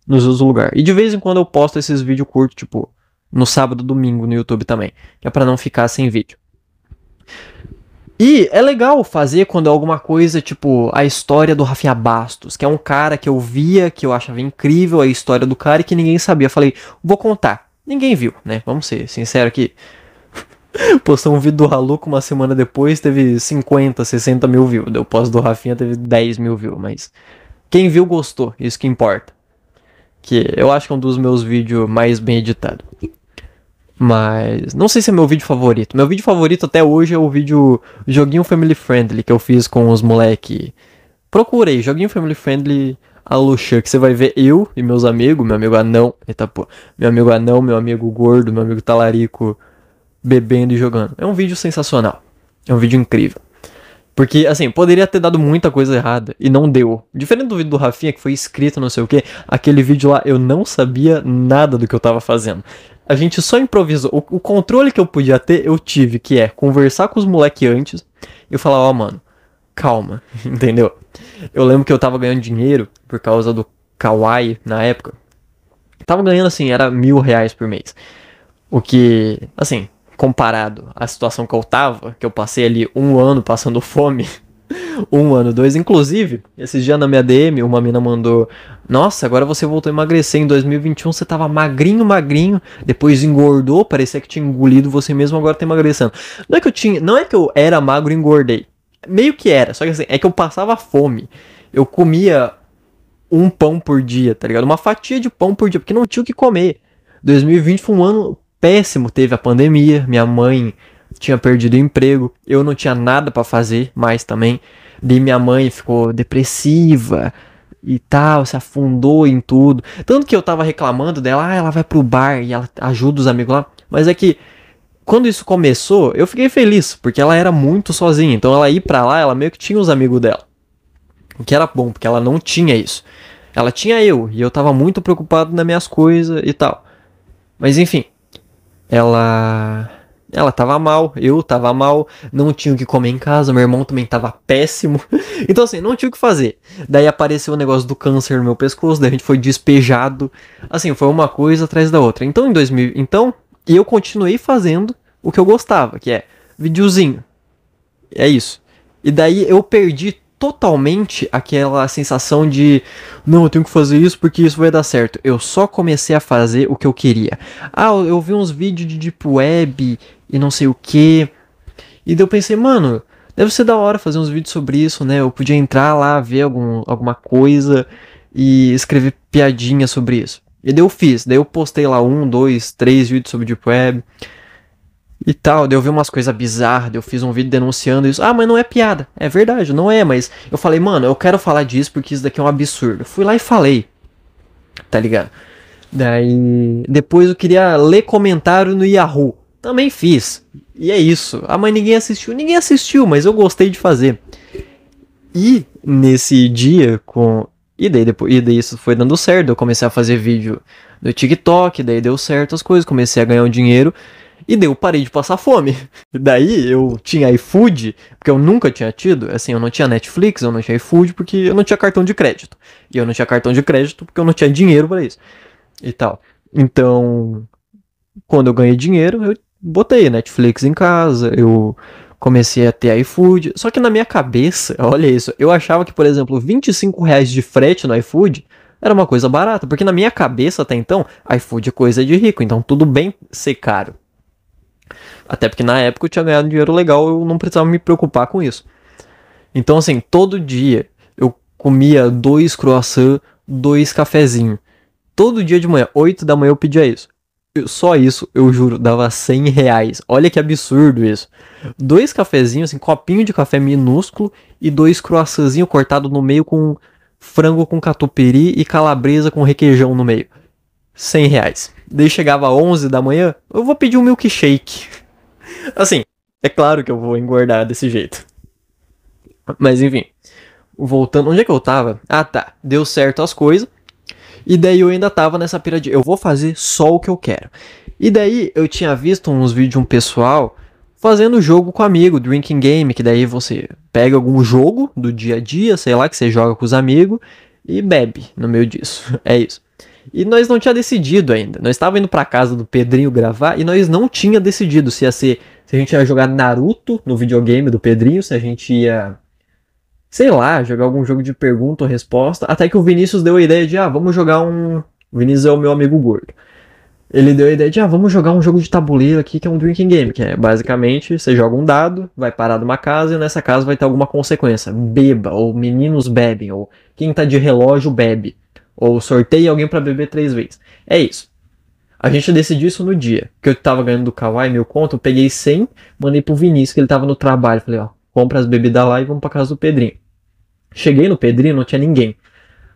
nos outros lugares. E de vez em quando eu posto esses vídeos curtos, tipo, no sábado domingo no YouTube também, que é para não ficar sem vídeo. E é legal fazer quando é alguma coisa, tipo, a história do Rafinha Bastos, que é um cara que eu via, que eu achava incrível a história do cara e que ninguém sabia. Falei, vou contar. Ninguém viu, né? Vamos ser sinceros aqui. [laughs] Postou um vídeo do Haluco uma semana depois, teve 50, 60 mil views. Eu posto do Rafinha, teve 10 mil views, mas quem viu gostou, isso que importa. Que eu acho que é um dos meus vídeos mais bem editados. Mas não sei se é meu vídeo favorito. Meu vídeo favorito até hoje é o vídeo Joguinho Family Friendly que eu fiz com os moleque. Procurei, Joguinho Family Friendly a Luxa, que você vai ver eu e meus amigos, meu amigo anão, eita pô, meu amigo anão, meu amigo gordo, meu amigo talarico, bebendo e jogando. É um vídeo sensacional. É um vídeo incrível. Porque, assim, poderia ter dado muita coisa errada e não deu. Diferente do vídeo do Rafinha, que foi escrito não sei o que, aquele vídeo lá eu não sabia nada do que eu tava fazendo. A gente só improvisou. O, o controle que eu podia ter, eu tive, que é conversar com os moleque antes e falar, ó, oh, mano, calma, [laughs] entendeu? Eu lembro que eu tava ganhando dinheiro por causa do Kawaii na época. Tava ganhando assim, era mil reais por mês. O que, assim, comparado à situação que eu tava, que eu passei ali um ano passando fome. [laughs] um ano, dois. Inclusive, esses dias na minha DM, uma mina mandou: Nossa, agora você voltou a emagrecer. Em 2021 você tava magrinho, magrinho. Depois engordou, parecia que tinha engolido você mesmo, agora tá emagrecendo. Não é que eu tinha. Não é que eu era magro e engordei. Meio que era, só que assim, é que eu passava fome. Eu comia um pão por dia, tá ligado? Uma fatia de pão por dia, porque não tinha o que comer. 2020 foi um ano péssimo. Teve a pandemia, minha mãe tinha perdido o emprego, eu não tinha nada para fazer mais também. Daí minha mãe ficou depressiva e tal, se afundou em tudo. Tanto que eu tava reclamando dela, ah, ela vai pro bar e ela ajuda os amigos lá. Mas é que quando isso começou, eu fiquei feliz, porque ela era muito sozinha. Então ela ir pra lá, ela meio que tinha os amigos dela. O que era bom, porque ela não tinha isso. Ela tinha eu, e eu tava muito preocupado nas minhas coisas e tal. Mas enfim, ela Ela tava mal, eu tava mal, não tinha o que comer em casa, meu irmão também tava péssimo. [laughs] Então, assim, não tinha o que fazer. Daí apareceu o negócio do câncer no meu pescoço, daí a gente foi despejado. Assim, foi uma coisa atrás da outra. Então, em 2000. Então, eu continuei fazendo o que eu gostava, que é videozinho. É isso. E daí eu perdi totalmente aquela sensação de não, eu tenho que fazer isso porque isso vai dar certo. Eu só comecei a fazer o que eu queria. Ah, eu vi uns vídeos de deep web e não sei o que. E daí eu pensei, mano, deve ser da hora fazer uns vídeos sobre isso, né? Eu podia entrar lá, ver algum, alguma coisa e escrever piadinha sobre isso. E daí eu fiz, daí eu postei lá um, dois, três vídeos sobre deep web e tal. Daí eu vi umas coisas bizarras, eu fiz um vídeo denunciando isso. Ah, mas não é piada. É verdade, não é, mas eu falei, mano, eu quero falar disso porque isso daqui é um absurdo. fui lá e falei. Tá ligado? Daí depois eu queria ler comentário no Yahoo. Também fiz. E é isso. Ah, mas ninguém assistiu. Ninguém assistiu, mas eu gostei de fazer. E nesse dia com e daí depois e daí isso foi dando certo. Eu comecei a fazer vídeo no TikTok, daí deu certo as coisas, comecei a ganhar um dinheiro. E daí eu parei de passar fome. [laughs] Daí eu tinha iFood, porque eu nunca tinha tido. Assim, eu não tinha Netflix, eu não tinha iFood, porque eu não tinha cartão de crédito. E eu não tinha cartão de crédito porque eu não tinha dinheiro para isso. E tal. Então, quando eu ganhei dinheiro, eu botei Netflix em casa, eu comecei a ter iFood. Só que na minha cabeça, [laughs] olha isso, eu achava que, por exemplo, 25 reais de frete no iFood era uma coisa barata. Porque na minha cabeça até então, iFood é coisa de rico, então tudo bem ser caro. Até porque na época eu tinha ganhado dinheiro legal, eu não precisava me preocupar com isso. Então, assim, todo dia eu comia dois croissants, dois cafezinhos. Todo dia de manhã, 8 da manhã eu pedia isso. Eu, só isso, eu juro, dava 100 reais. Olha que absurdo isso. Dois cafezinhos, assim, copinho de café minúsculo e dois croissantzinhos cortados no meio com frango com catupiry e calabresa com requeijão no meio. 100 reais. Daí chegava 11 da manhã, eu vou pedir um milkshake. Assim, é claro que eu vou engordar desse jeito. Mas enfim, voltando, onde é que eu tava? Ah tá, deu certo as coisas. E daí eu ainda tava nessa pira de eu vou fazer só o que eu quero. E daí eu tinha visto uns vídeos de um pessoal fazendo jogo com amigo, drinking game, que daí você pega algum jogo do dia a dia, sei lá, que você joga com os amigos e bebe no meio disso. [laughs] É isso. E nós não tinha decidido ainda. Nós estávamos indo para casa do Pedrinho gravar e nós não tinha decidido se ia ser se a gente ia jogar Naruto no videogame do Pedrinho, se a gente ia sei lá, jogar algum jogo de pergunta ou resposta, até que o Vinícius deu a ideia de ah, vamos jogar um o Vinícius é o meu amigo gordo. Ele deu a ideia de ah, vamos jogar um jogo de tabuleiro aqui que é um drinking game, que é basicamente você joga um dado, vai parar numa casa e nessa casa vai ter alguma consequência. Beba, ou meninos bebem, ou quem tá de relógio bebe. Ou sorteie alguém para beber três vezes. É isso. A gente decidiu isso no dia. Que eu tava ganhando do Kawaii meu conto, eu peguei 100, mandei pro Vinícius, que ele tava no trabalho. Falei, ó, compra as bebidas lá e vamos pra casa do Pedrinho. Cheguei no Pedrinho, não tinha ninguém.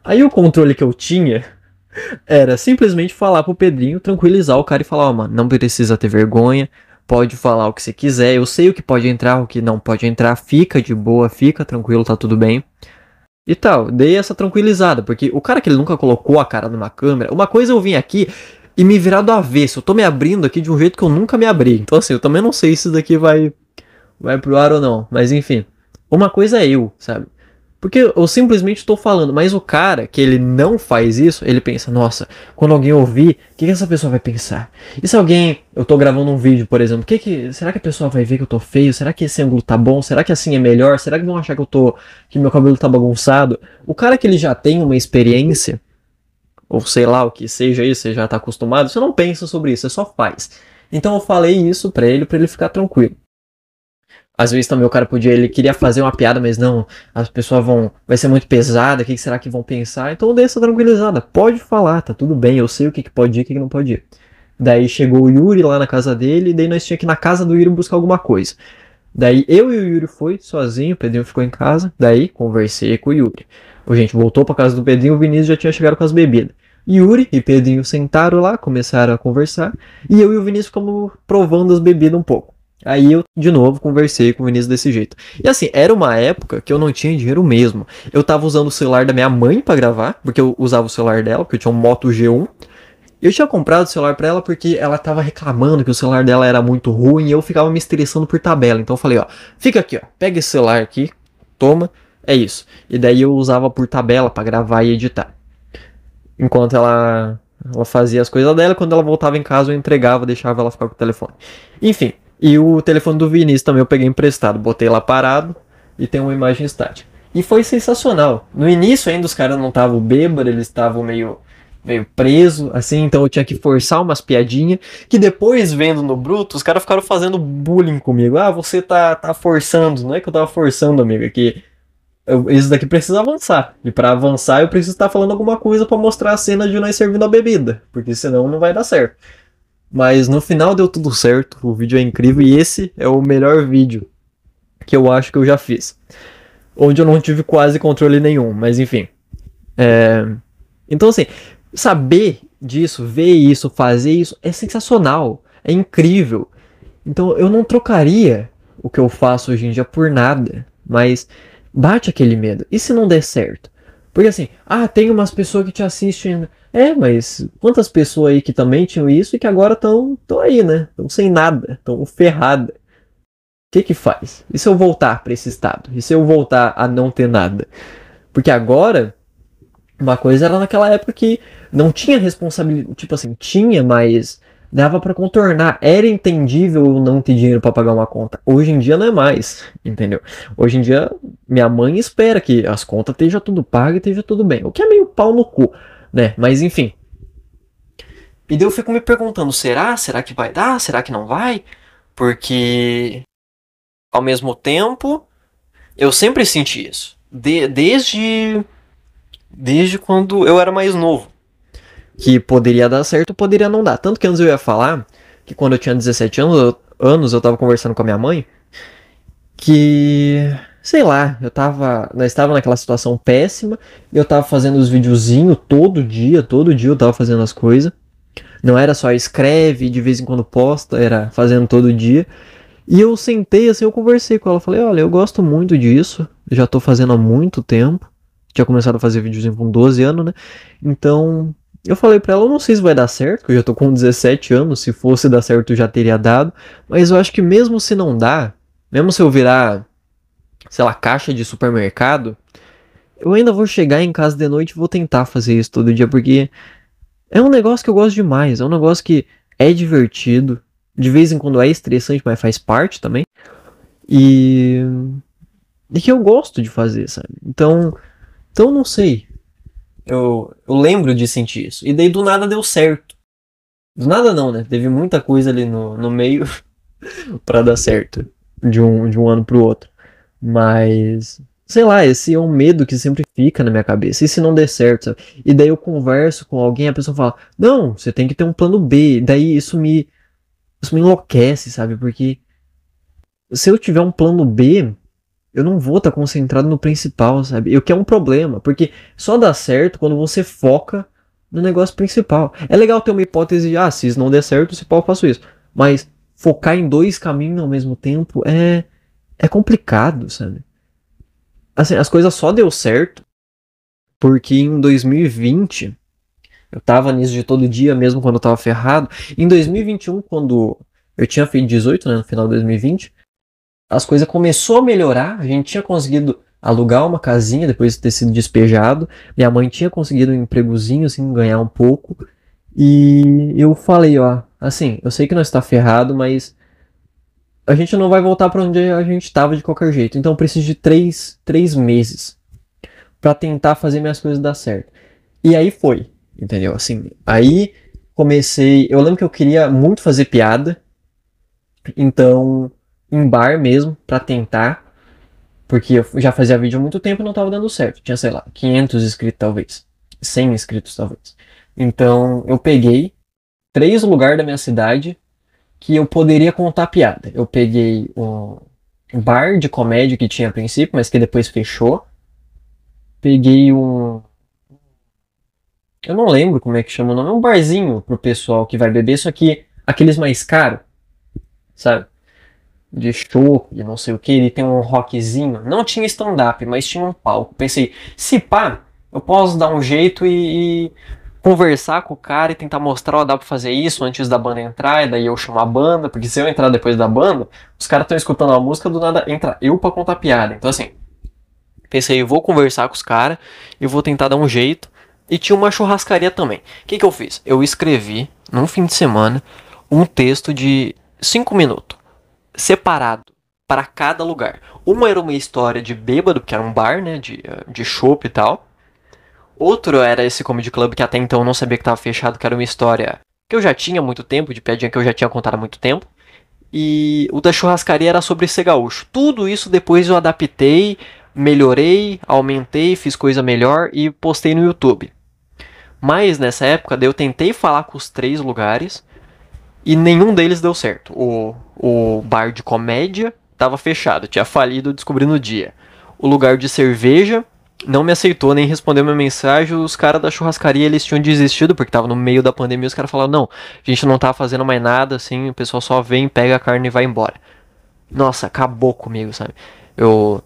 Aí o controle que eu tinha [laughs] era simplesmente falar pro Pedrinho, tranquilizar o cara e falar, ó, mano, não precisa ter vergonha, pode falar o que você quiser, eu sei o que pode entrar, o que não pode entrar, fica de boa, fica tranquilo, tá tudo bem e tal. Dei essa tranquilizada, porque o cara que ele nunca colocou a cara numa câmera, uma coisa eu vim aqui e me virar do avesso. Eu tô me abrindo aqui de um jeito que eu nunca me abri. Então assim, eu também não sei se isso daqui vai vai pro ar ou não, mas enfim. Uma coisa é eu, sabe? Porque eu simplesmente estou falando, mas o cara que ele não faz isso, ele pensa, nossa, quando alguém ouvir, o que, que, essa pessoa vai pensar? E se alguém, eu estou gravando um vídeo, por exemplo, que que, será que a pessoa vai ver que eu tô feio? Será que esse ângulo tá bom? Será que assim é melhor? Será que vão achar que eu tô, que meu cabelo tá bagunçado? O cara que ele já tem uma experiência, ou sei lá o que seja isso, você já tá acostumado, você não pensa sobre isso, você só faz. Então eu falei isso para ele, para ele ficar tranquilo. Às vezes também o cara podia, ele queria fazer uma piada, mas não, as pessoas vão, vai ser muito pesada, o que será que vão pensar? Então dê essa tranquilizada, pode falar, tá tudo bem, eu sei o que, que pode ir o que, que não pode ir. Daí chegou o Yuri lá na casa dele, e daí nós tínhamos que ir na casa do Yuri buscar alguma coisa. Daí eu e o Yuri foi sozinho, o Pedrinho ficou em casa, daí conversei com o Yuri. A gente voltou pra casa do Pedrinho, o Vinícius já tinha chegado com as bebidas. Yuri e Pedrinho sentaram lá, começaram a conversar, e eu e o Vinícius ficamos provando as bebidas um pouco. Aí eu, de novo, conversei com o Vinícius desse jeito. E assim, era uma época que eu não tinha dinheiro mesmo. Eu tava usando o celular da minha mãe para gravar, porque eu usava o celular dela, porque eu tinha um Moto G1. Eu tinha comprado o celular pra ela porque ela tava reclamando que o celular dela era muito ruim e eu ficava me estressando por tabela. Então eu falei, ó, fica aqui, ó, pega esse celular aqui, toma, é isso. E daí eu usava por tabela para gravar e editar. Enquanto ela ela fazia as coisas dela, quando ela voltava em casa eu entregava, deixava ela ficar com o telefone. Enfim, e o telefone do Vinícius também eu peguei emprestado, botei lá parado e tem uma imagem estática. E foi sensacional. No início ainda os caras não estavam bêbados, eles estavam meio meio preso, assim, então eu tinha que forçar umas piadinhas, que depois, vendo no bruto, os caras ficaram fazendo bullying comigo. Ah, você tá, tá forçando, não é que eu tava forçando, amigo, é que esse daqui precisa avançar. E para avançar eu preciso estar falando alguma coisa para mostrar a cena de nós servindo a bebida, porque senão não vai dar certo. Mas no final deu tudo certo, o vídeo é incrível e esse é o melhor vídeo que eu acho que eu já fiz onde eu não tive quase controle nenhum, mas enfim. É... Então, assim, saber disso, ver isso, fazer isso é sensacional, é incrível. Então, eu não trocaria o que eu faço hoje em dia por nada, mas bate aquele medo. E se não der certo? Porque assim, ah, tem umas pessoas que te assistem. É, mas quantas pessoas aí que também tinham isso e que agora estão aí, né? Estão sem nada, estão ferradas que que faz? E se eu voltar para esse estado? E se eu voltar a não ter nada? Porque agora, uma coisa era naquela época que não tinha responsabilidade, tipo assim, tinha, mas dava para contornar, era entendível eu não ter dinheiro para pagar uma conta. Hoje em dia não é mais, entendeu? Hoje em dia minha mãe espera que as contas esteja tudo pago e esteja tudo bem, o que é meio pau no cu, né? Mas enfim. E daí eu fico me perguntando, será? Será que vai dar? Será que não vai? Porque ao mesmo tempo, eu sempre senti isso. De, desde, desde quando eu era mais novo. Que poderia dar certo, poderia não dar. Tanto que antes eu ia falar que quando eu tinha 17 anos, eu, anos, eu tava conversando com a minha mãe. Que sei lá, eu tava. Nós estava naquela situação péssima. Eu tava fazendo os videozinhos todo dia, todo dia eu tava fazendo as coisas. Não era só escreve, de vez em quando posta, era fazendo todo dia. E eu sentei assim, eu conversei com ela, falei, olha, eu gosto muito disso, já tô fazendo há muito tempo. Tinha começado a fazer vídeos com 12 anos, né? Então, eu falei pra ela, eu não sei se vai dar certo, eu já tô com 17 anos, se fosse dar certo eu já teria dado, mas eu acho que mesmo se não dá, mesmo se eu virar, sei lá, caixa de supermercado, eu ainda vou chegar em casa de noite e vou tentar fazer isso todo dia, porque é um negócio que eu gosto demais, é um negócio que é divertido, de vez em quando é estressante, mas faz parte também. E, e que eu gosto de fazer, sabe? Então, então não sei. Eu, eu lembro de sentir isso. E daí do nada deu certo. Do nada não, né? Teve muita coisa ali no, no meio [laughs] para dar certo de um, de um ano pro outro. Mas, sei lá, esse é um medo que sempre fica na minha cabeça. E se não der certo, sabe? E daí eu converso com alguém, a pessoa fala: Não, você tem que ter um plano B. E daí isso me, isso me enlouquece, sabe? Porque se eu tiver um plano B, eu não vou estar tá concentrado no principal, sabe? O que é um problema, porque só dá certo quando você foca no negócio principal. É legal ter uma hipótese de, ah, se isso não der certo, se pau, eu faço isso. Mas focar em dois caminhos ao mesmo tempo é, é complicado, sabe? Assim, as coisas só deu certo porque em 2020 eu tava nisso de todo dia, mesmo quando eu tava ferrado. Em 2021, quando eu tinha feito 18, né, no final de 2020, as coisas começou a melhorar. A gente tinha conseguido alugar uma casinha depois de ter sido despejado. Minha mãe tinha conseguido um empregozinho, assim, ganhar um pouco. E eu falei, ó, assim, eu sei que nós está ferrado, mas a gente não vai voltar para onde a gente estava de qualquer jeito. Então eu preciso de três, três meses para tentar fazer minhas coisas dar certo. E aí foi. Entendeu? Assim, aí comecei. Eu lembro que eu queria muito fazer piada. Então, em bar mesmo, para tentar. Porque eu já fazia vídeo há muito tempo e não tava dando certo. Tinha, sei lá, 500 inscritos talvez. 100 inscritos talvez. Então, eu peguei três lugares da minha cidade que eu poderia contar piada. Eu peguei um bar de comédia que tinha a princípio, mas que depois fechou. Peguei um eu não lembro como é que chama o nome. É um barzinho pro pessoal que vai beber, só que aqueles mais caros, sabe? De show e não sei o que. Ele tem um rockzinho. Não tinha stand-up, mas tinha um palco. Pensei, se pá, eu posso dar um jeito e, conversar com o cara e tentar mostrar, ó, dá pra fazer isso antes da banda entrar, e daí eu chamo a banda, porque se eu entrar depois da banda, os caras estão escutando a música, do nada entra eu pra contar piada. Então assim, pensei, eu vou conversar com os caras e vou tentar dar um jeito. E tinha uma churrascaria também. O que, que eu fiz? Eu escrevi, num fim de semana, um texto de 5 minutos, separado para cada lugar. Uma era uma história de bêbado, que era um bar, né, de, de chopp e tal. Outro era esse comedy club que até então eu não sabia que estava fechado, que era uma história que eu já tinha muito tempo, de piadinha que eu já tinha contado há muito tempo. E o da churrascaria era sobre ser gaúcho. Tudo isso depois eu adaptei, melhorei, aumentei, fiz coisa melhor e postei no YouTube. Mas nessa época eu tentei falar com os três lugares e nenhum deles deu certo. O, o bar de comédia estava fechado, tinha falido, descobri no dia. O lugar de cerveja não me aceitou nem respondeu minha mensagem. Os caras da churrascaria eles tinham desistido porque tava no meio da pandemia. Os caras falaram: não, a gente não tá fazendo mais nada, assim, o pessoal só vem, pega a carne e vai embora. Nossa, acabou comigo, sabe? Eu.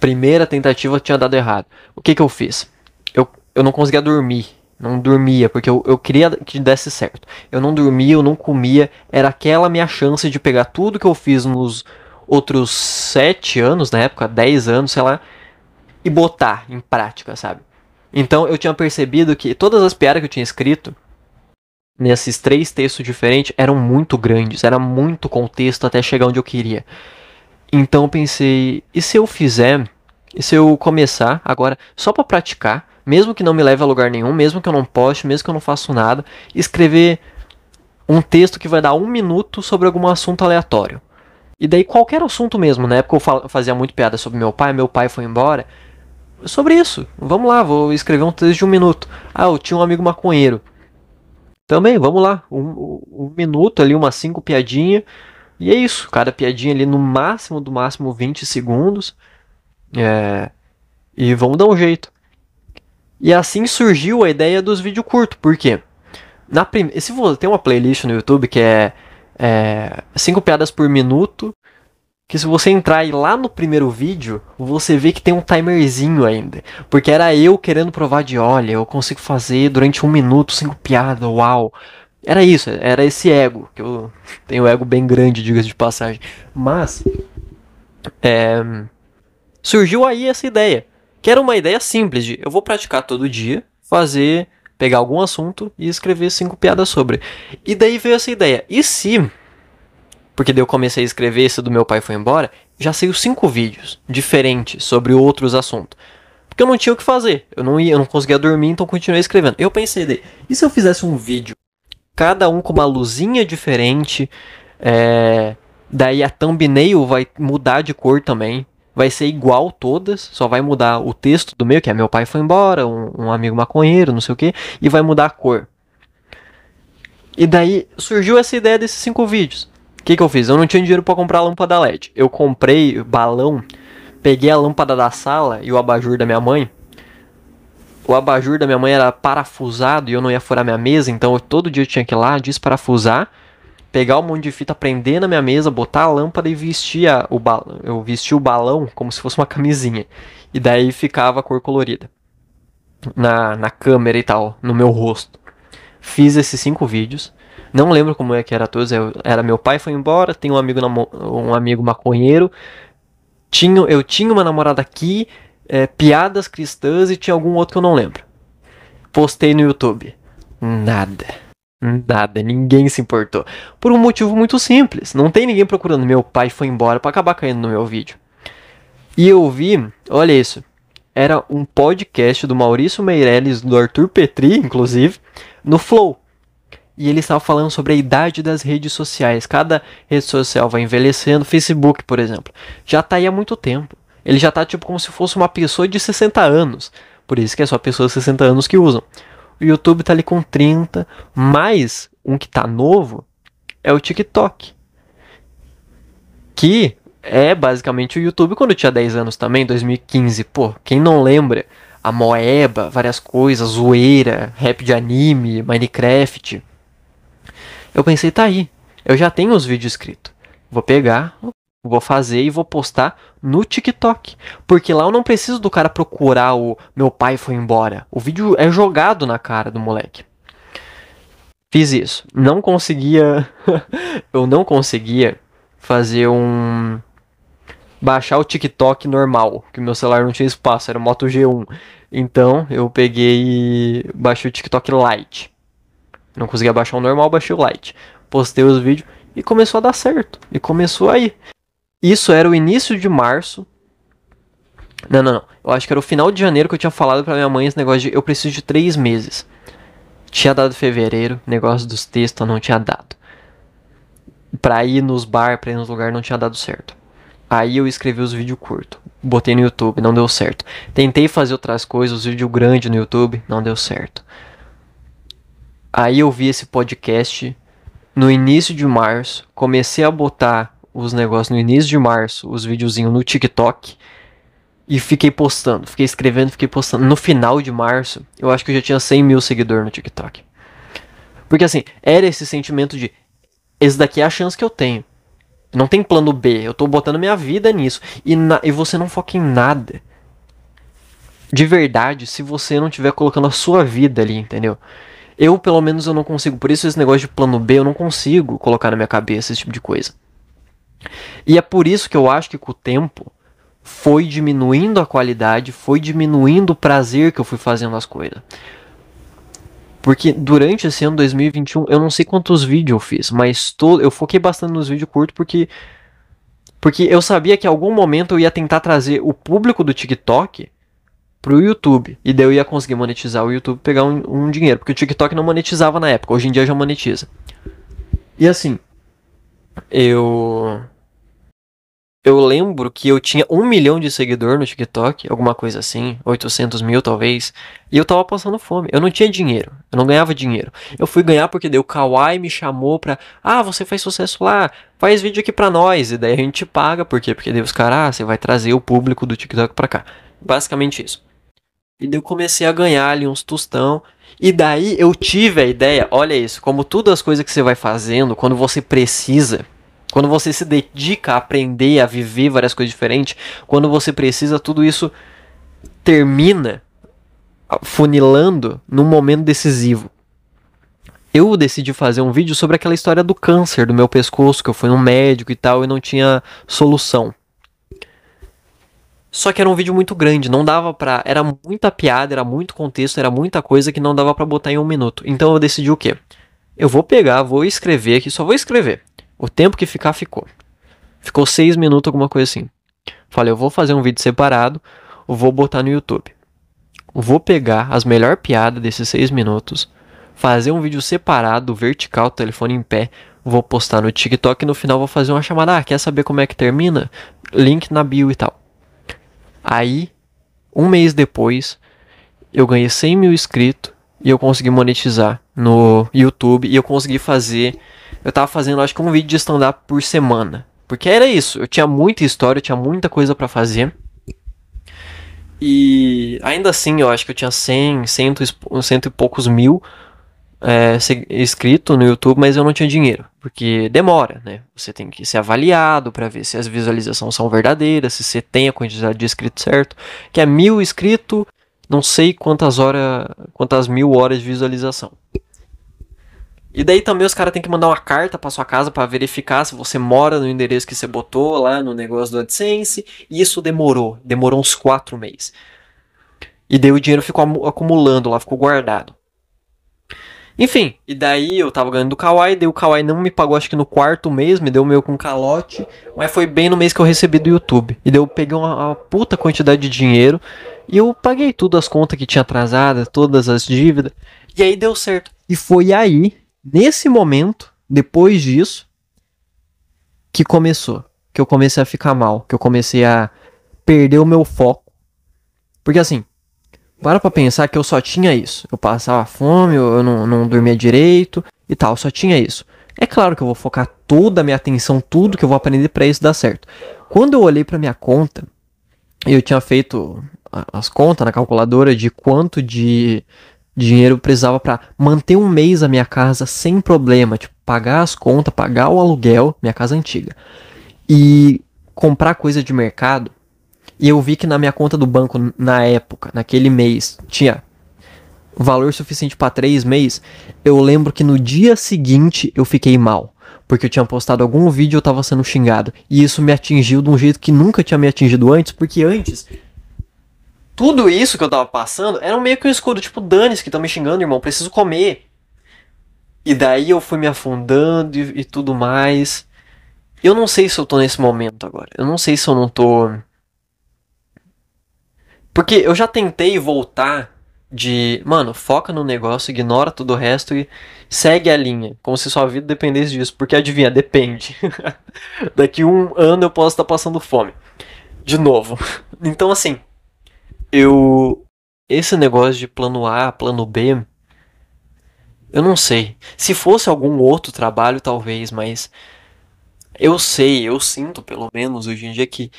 Primeira tentativa tinha dado errado. O que que eu fiz? Eu, eu não conseguia dormir. Não dormia, porque eu, eu queria que desse certo. Eu não dormia, eu não comia. Era aquela minha chance de pegar tudo que eu fiz nos outros sete anos, na época, dez anos, sei lá, e botar em prática, sabe? Então eu tinha percebido que todas as piadas que eu tinha escrito nesses três textos diferentes eram muito grandes, era muito contexto até chegar onde eu queria. Então eu pensei, e se eu fizer, e se eu começar agora só para praticar, mesmo que não me leve a lugar nenhum, mesmo que eu não poste, mesmo que eu não faça nada, escrever um texto que vai dar um minuto sobre algum assunto aleatório. E daí qualquer assunto mesmo, na época eu fazia muito piada sobre meu pai, meu pai foi embora, sobre isso. Vamos lá, vou escrever um texto de um minuto. Ah, eu tinha um amigo maconheiro. Também, vamos lá. Um, um minuto ali, umas cinco piadinhas. E é isso. Cada piadinha ali no máximo, do máximo 20 segundos. É... E vamos dar um jeito. E assim surgiu a ideia dos vídeos curtos. Por quê? Na prim... Se você tem uma playlist no YouTube que é, é cinco piadas por minuto que se você entrar lá no primeiro vídeo, você vê que tem um timerzinho ainda. Porque era eu querendo provar de, olha, eu consigo fazer durante um minuto cinco piadas, uau. Era isso, era esse ego, que eu tenho ego bem grande, diga-se de passagem. Mas, é, surgiu aí essa ideia, que era uma ideia simples de, eu vou praticar todo dia, fazer, pegar algum assunto e escrever cinco piadas sobre. E daí veio essa ideia, e se porque daí eu comecei a escrever esse do meu pai foi embora, já saiu cinco vídeos diferentes sobre outros assuntos. Porque eu não tinha o que fazer, eu não ia, eu não conseguia dormir, então continuei escrevendo. Eu pensei, de, e se eu fizesse um vídeo, cada um com uma luzinha diferente, é, daí a thumbnail vai mudar de cor também, vai ser igual todas, só vai mudar o texto do meio, que é meu pai foi embora, um, um amigo maconheiro, não sei o que, e vai mudar a cor. E daí surgiu essa ideia desses cinco vídeos. O que, que eu fiz? Eu não tinha dinheiro para comprar lâmpada LED. Eu comprei balão, peguei a lâmpada da sala e o abajur da minha mãe. O abajur da minha mãe era parafusado e eu não ia furar minha mesa, então eu, todo dia eu tinha que ir lá desparafusar, pegar um monte de fita, prender na minha mesa, botar a lâmpada e vestir o balão. Eu vestia o balão como se fosse uma camisinha. E daí ficava a cor colorida. Na, na câmera e tal, no meu rosto. Fiz esses cinco vídeos. Não lembro como é que era todos. Era meu pai foi embora, tem um amigo um amigo maconheiro. Tinha, eu tinha uma namorada aqui, é, piadas cristãs e tinha algum outro que eu não lembro. Postei no YouTube. Nada. Nada, ninguém se importou. Por um motivo muito simples. Não tem ninguém procurando meu pai foi embora para acabar caindo no meu vídeo. E eu vi, olha isso. Era um podcast do Maurício Meirelles, do Arthur Petri, inclusive, no Flow e ele estava falando sobre a idade das redes sociais. Cada rede social vai envelhecendo. Facebook, por exemplo, já está aí há muito tempo. Ele já está tipo como se fosse uma pessoa de 60 anos. Por isso que é só pessoas de 60 anos que usam. O YouTube está ali com 30, mas um que está novo é o TikTok. Que é basicamente o YouTube quando tinha 10 anos também, 2015. Pô, quem não lembra? A Moeba, várias coisas, zoeira, rap de anime, Minecraft. Eu pensei, tá aí, eu já tenho os vídeos escritos. Vou pegar, Vou fazer e vou postar no TikTok. Porque lá eu não preciso do cara procurar o meu pai foi embora. O vídeo é jogado na cara do moleque. Fiz isso. Não conseguia. [laughs] eu não conseguia fazer um. Baixar o TikTok normal. Que meu celular não tinha espaço, era Moto G1. Então eu peguei e baixei o TikTok Lite. Não conseguia baixar o normal, baixei o Lite. Postei os vídeos e começou a dar certo. E começou aí. Isso era o início de março. Não, não, não. Eu acho que era o final de janeiro que eu tinha falado pra minha mãe esse negócio de eu preciso de três meses. Tinha dado fevereiro, negócio dos textos não tinha dado. Pra ir nos bar, pra ir nos lugares não tinha dado certo. Aí eu escrevi os vídeos curtos. Botei no YouTube, não deu certo. Tentei fazer outras coisas, os vídeos grandes no YouTube, não deu certo. Aí eu vi esse podcast no início de março. Comecei a botar os negócios no início de março, os videozinhos no TikTok. E fiquei postando, fiquei escrevendo, fiquei postando. No final de março, eu acho que eu já tinha 100 mil seguidores no TikTok. Porque assim, era esse sentimento de: esse daqui é a chance que eu tenho. Não tem plano B. Eu tô botando minha vida nisso. E, na, e você não foca em nada. De verdade, se você não estiver colocando a sua vida ali, entendeu? Eu, pelo menos, eu não consigo. Por isso, esse negócio de plano B, eu não consigo colocar na minha cabeça esse tipo de coisa. E é por isso que eu acho que com o tempo foi diminuindo a qualidade, foi diminuindo o prazer que eu fui fazendo as coisas. Porque durante esse ano 2021, eu não sei quantos vídeos eu fiz, mas eu foquei bastante nos vídeos curtos porque porque eu sabia que em algum momento eu ia tentar trazer o público do TikTok pro YouTube. E daí eu ia conseguir monetizar o YouTube pegar um, um dinheiro. Porque o TikTok não monetizava na época, hoje em dia já monetiza. E assim, eu eu lembro que eu tinha um milhão de seguidores no TikTok, alguma coisa assim, 800 mil talvez, e eu tava passando fome. Eu não tinha dinheiro, eu não ganhava dinheiro. Eu fui ganhar porque deu Kawaii me chamou pra, ah, você faz sucesso lá, faz vídeo aqui pra nós, e daí a gente paga, por quê? Porque daí os caras, ah, você vai trazer o público do TikTok pra cá. Basicamente isso. E daí eu comecei a ganhar ali uns tostão, e daí eu tive a ideia, olha isso, como todas as coisas que você vai fazendo, quando você precisa, quando você se dedica a aprender, a viver várias coisas diferentes, quando você precisa, tudo isso termina funilando num momento decisivo. Eu decidi fazer um vídeo sobre aquela história do câncer do meu pescoço, que eu fui no médico e tal e não tinha solução. Só que era um vídeo muito grande, não dava pra. Era muita piada, era muito contexto, era muita coisa que não dava pra botar em um minuto. Então eu decidi o quê? Eu vou pegar, vou escrever aqui, só vou escrever. O tempo que ficar, ficou. Ficou seis minutos, alguma coisa assim. Falei, eu vou fazer um vídeo separado, vou botar no YouTube. Vou pegar as melhores piadas desses seis minutos, fazer um vídeo separado, vertical, telefone em pé, vou postar no TikTok e no final vou fazer uma chamada. Ah, quer saber como é que termina? Link na bio e tal. Aí, um mês depois, eu ganhei 100 mil inscritos e eu consegui monetizar no YouTube e eu consegui fazer eu tava fazendo acho que um vídeo de stand-up por semana. Porque era isso, eu tinha muita história, eu tinha muita coisa para fazer. E ainda assim, eu acho que eu tinha 100, 100, 100 e poucos mil é, inscritos no YouTube, mas eu não tinha dinheiro. Porque demora, né? Você tem que ser avaliado para ver se as visualizações são verdadeiras, se você tem a quantidade de inscritos certo. Que é mil inscritos, não sei quantas horas, quantas mil horas de visualização. E daí também os caras têm que mandar uma carta para sua casa para verificar se você mora no endereço que você botou lá no negócio do AdSense. E isso demorou, demorou uns quatro meses. E daí o dinheiro ficou acumulando lá, ficou guardado. Enfim, e daí eu tava ganhando do Kawaii, daí o Kawaii não me pagou acho que no quarto mês, me deu meu com calote, mas foi bem no mês que eu recebi do YouTube. E daí eu peguei uma, uma puta quantidade de dinheiro e eu paguei tudo as contas que tinha atrasadas, todas as dívidas. E aí deu certo. E foi aí Nesse momento, depois disso, que começou. Que eu comecei a ficar mal. Que eu comecei a perder o meu foco. Porque assim, para pra pensar que eu só tinha isso. Eu passava fome, eu não, não dormia direito e tal. Só tinha isso. É claro que eu vou focar toda a minha atenção, tudo que eu vou aprender para isso dar certo. Quando eu olhei para minha conta, eu tinha feito as contas na calculadora de quanto de dinheiro precisava para manter um mês a minha casa sem problema, tipo, pagar as contas, pagar o aluguel, minha casa antiga. E comprar coisa de mercado e eu vi que na minha conta do banco, na época, naquele mês, tinha valor suficiente para três meses, eu lembro que no dia seguinte eu fiquei mal. Porque eu tinha postado algum vídeo e eu tava sendo xingado. E isso me atingiu de um jeito que nunca tinha me atingido antes, porque antes. Tudo isso que eu tava passando era meio que um escudo, tipo, dane-se que estão me xingando, irmão, preciso comer. E daí eu fui me afundando e, e tudo mais. Eu não sei se eu tô nesse momento agora. Eu não sei se eu não tô. Porque eu já tentei voltar de, mano, foca no negócio, ignora tudo o resto e segue a linha, como se sua vida dependesse disso, porque adivinha, depende. [laughs] Daqui um ano eu posso estar passando fome. De novo. [laughs] Então assim, eu esse negócio de plano A, plano B, eu não sei. Se fosse algum outro trabalho talvez, mas eu sei, eu sinto pelo menos hoje em dia que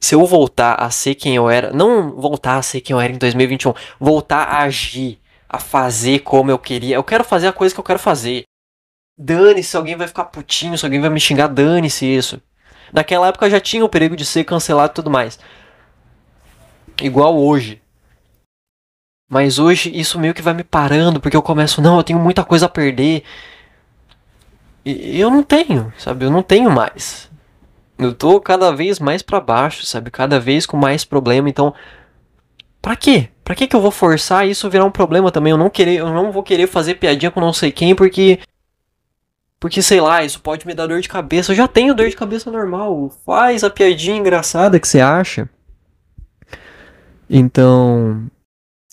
se eu voltar a ser quem eu era, não voltar a ser quem eu era em 2021, voltar a agir, a fazer como eu queria, eu quero fazer a coisa que eu quero fazer. Dane-se, alguém vai ficar putinho, se alguém vai me xingar, dane-se isso. Naquela época já tinha o perigo de ser cancelado e tudo mais. Igual hoje. Mas hoje isso meio que vai me parando, porque eu começo, não, eu tenho muita coisa a perder. E eu não tenho, sabe? Eu não tenho mais. Eu tô cada vez mais para baixo, sabe? Cada vez com mais problema, então Pra quê? Pra que que eu vou forçar isso virar um problema também? Eu não querer, eu não vou querer fazer piadinha com não sei quem porque porque sei lá, isso pode me dar dor de cabeça. Eu já tenho dor de cabeça normal. Faz a piadinha engraçada que você acha. Então,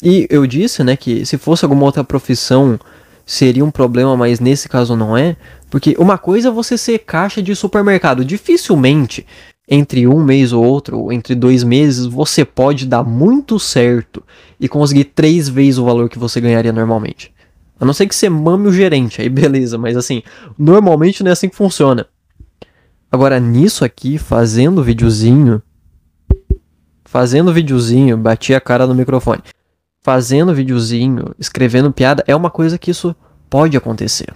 e eu disse, né, que se fosse alguma outra profissão seria um problema, mas nesse caso não é. Porque uma coisa é você ser caixa de supermercado. Dificilmente, entre um mês ou outro, ou entre dois meses, você pode dar muito certo e conseguir três vezes o valor que você ganharia normalmente. A não ser que você mame o gerente, aí beleza, mas assim, normalmente não é assim que funciona. Agora, nisso aqui, fazendo videozinho. Fazendo videozinho, bati a cara no microfone fazendo videozinho, escrevendo piada, é uma coisa que isso pode acontecer.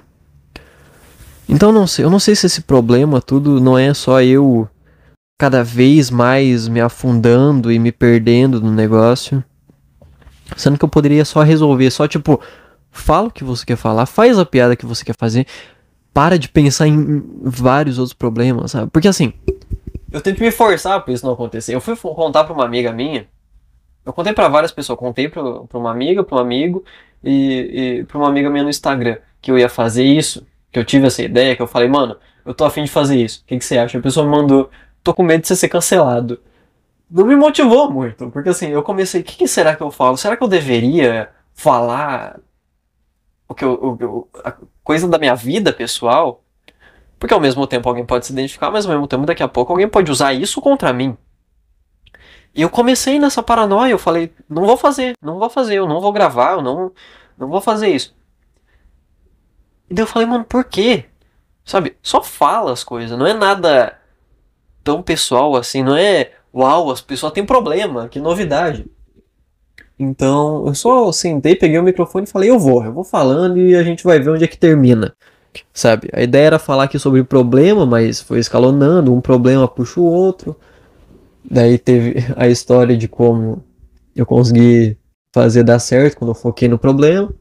Então não sei, eu não sei se esse problema tudo não é só eu cada vez mais me afundando e me perdendo no negócio. Sendo que eu poderia só resolver, só tipo, fala o que você quer falar, faz a piada que você quer fazer, para de pensar em vários outros problemas, sabe? Porque assim, eu tenho que me forçar pra isso não acontecer. Eu fui contar pra uma amiga minha eu contei para várias pessoas, contei para uma amiga, para um amigo e, e para uma amiga minha no Instagram que eu ia fazer isso, que eu tive essa ideia, que eu falei, mano, eu tô afim de fazer isso. O que, que você acha? A pessoa me mandou, tô com medo de você ser cancelado. Não me motivou muito, porque assim, eu comecei, o que, que, será que eu falo? Será que eu deveria falar o que eu, o, a coisa da minha vida pessoal? Porque ao mesmo tempo alguém pode se identificar, mas ao mesmo tempo daqui a pouco alguém pode usar isso contra mim. E eu comecei nessa paranoia, eu falei, não vou fazer, não vou fazer, eu não vou gravar, eu não, não vou fazer isso. E daí eu falei, mano, por quê? Sabe, só fala as coisas, não é nada tão pessoal assim, não é, uau, as pessoas têm problema, que novidade. Então, eu só sentei, peguei o microfone e falei, eu vou, eu vou falando e a gente vai ver onde é que termina. Sabe, a ideia era falar aqui sobre problema, mas foi escalonando, um problema puxa o outro. Daí teve [laughs] a história de como eu consegui fazer dar certo quando eu foquei no problema.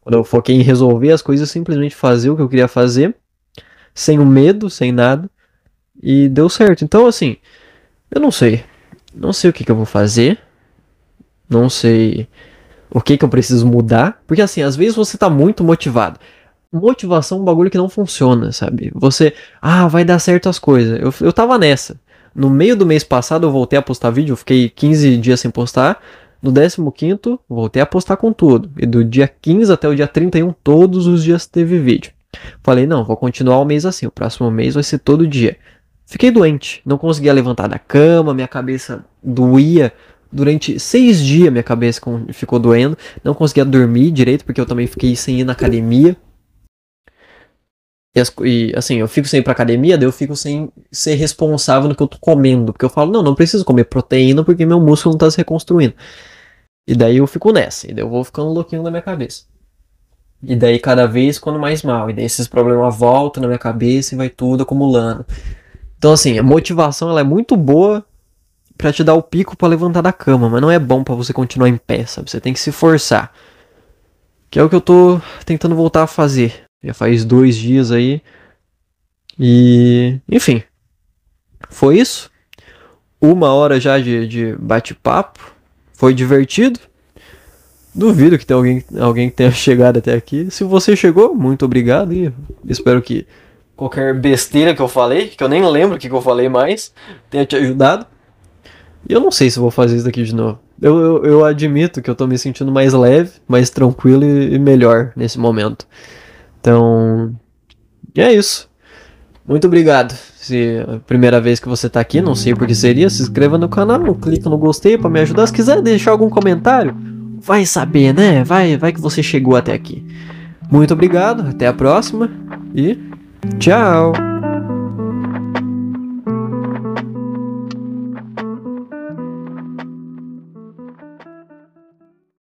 Quando eu foquei em resolver as coisas, simplesmente fazer o que eu queria fazer, sem o medo, sem nada, e deu certo. Então, assim, eu não sei. Não sei o que, que eu vou fazer. Não sei o que, que eu preciso mudar. Porque, assim, às vezes você tá muito motivado. Motivação é um bagulho que não funciona, sabe? Você, ah, vai dar certo as coisas. Eu, eu tava nessa. No meio do mês passado eu voltei a postar vídeo, fiquei 15 dias sem postar. No 15 voltei a postar com tudo. E do dia 15 até o dia 31, todos os dias teve vídeo. Falei, não, vou continuar o mês assim. O próximo mês vai ser todo dia. Fiquei doente, não conseguia levantar da cama, minha cabeça doía. Durante seis dias minha cabeça ficou doendo. Não conseguia dormir direito, porque eu também fiquei sem ir na academia. E, as, e, assim, eu fico sem ir pra academia, daí eu fico sem ser responsável no que eu tô comendo. Porque eu falo, não, não preciso comer proteína porque meu músculo não tá se reconstruindo. E daí eu fico nessa, e daí eu vou ficando louquinho na minha cabeça. E daí cada vez ficando mais mal. E daí esses problemas voltam na minha cabeça e vai tudo acumulando. Então, assim, a motivação ela é muito boa para te dar o pico para levantar da cama, mas não é bom para você continuar em pé, sabe? Você tem que se forçar. Que é o que eu tô tentando voltar a fazer. Já faz dois dias aí. E. Enfim. Foi isso. Uma hora já de, de bate-papo. Foi divertido. Duvido que tenha alguém, alguém que tenha [laughs] chegado até aqui. Se você chegou, muito obrigado e espero que qualquer besteira que eu falei, que eu nem lembro o que, que eu falei mais, tenha te ajudado. E eu não sei se vou fazer isso daqui de novo. Eu, eu, eu, admito que eu tô me sentindo mais leve, mais tranquilo e, e melhor nesse momento. Então, é isso. Muito obrigado. Se é a primeira vez que você tá aqui, não sei por que seria, se inscreva no canal, clica no gostei para me ajudar. Se quiser deixar algum comentário, vai saber, né? Vai, vai que você chegou até aqui. Muito obrigado, até a próxima e tchau.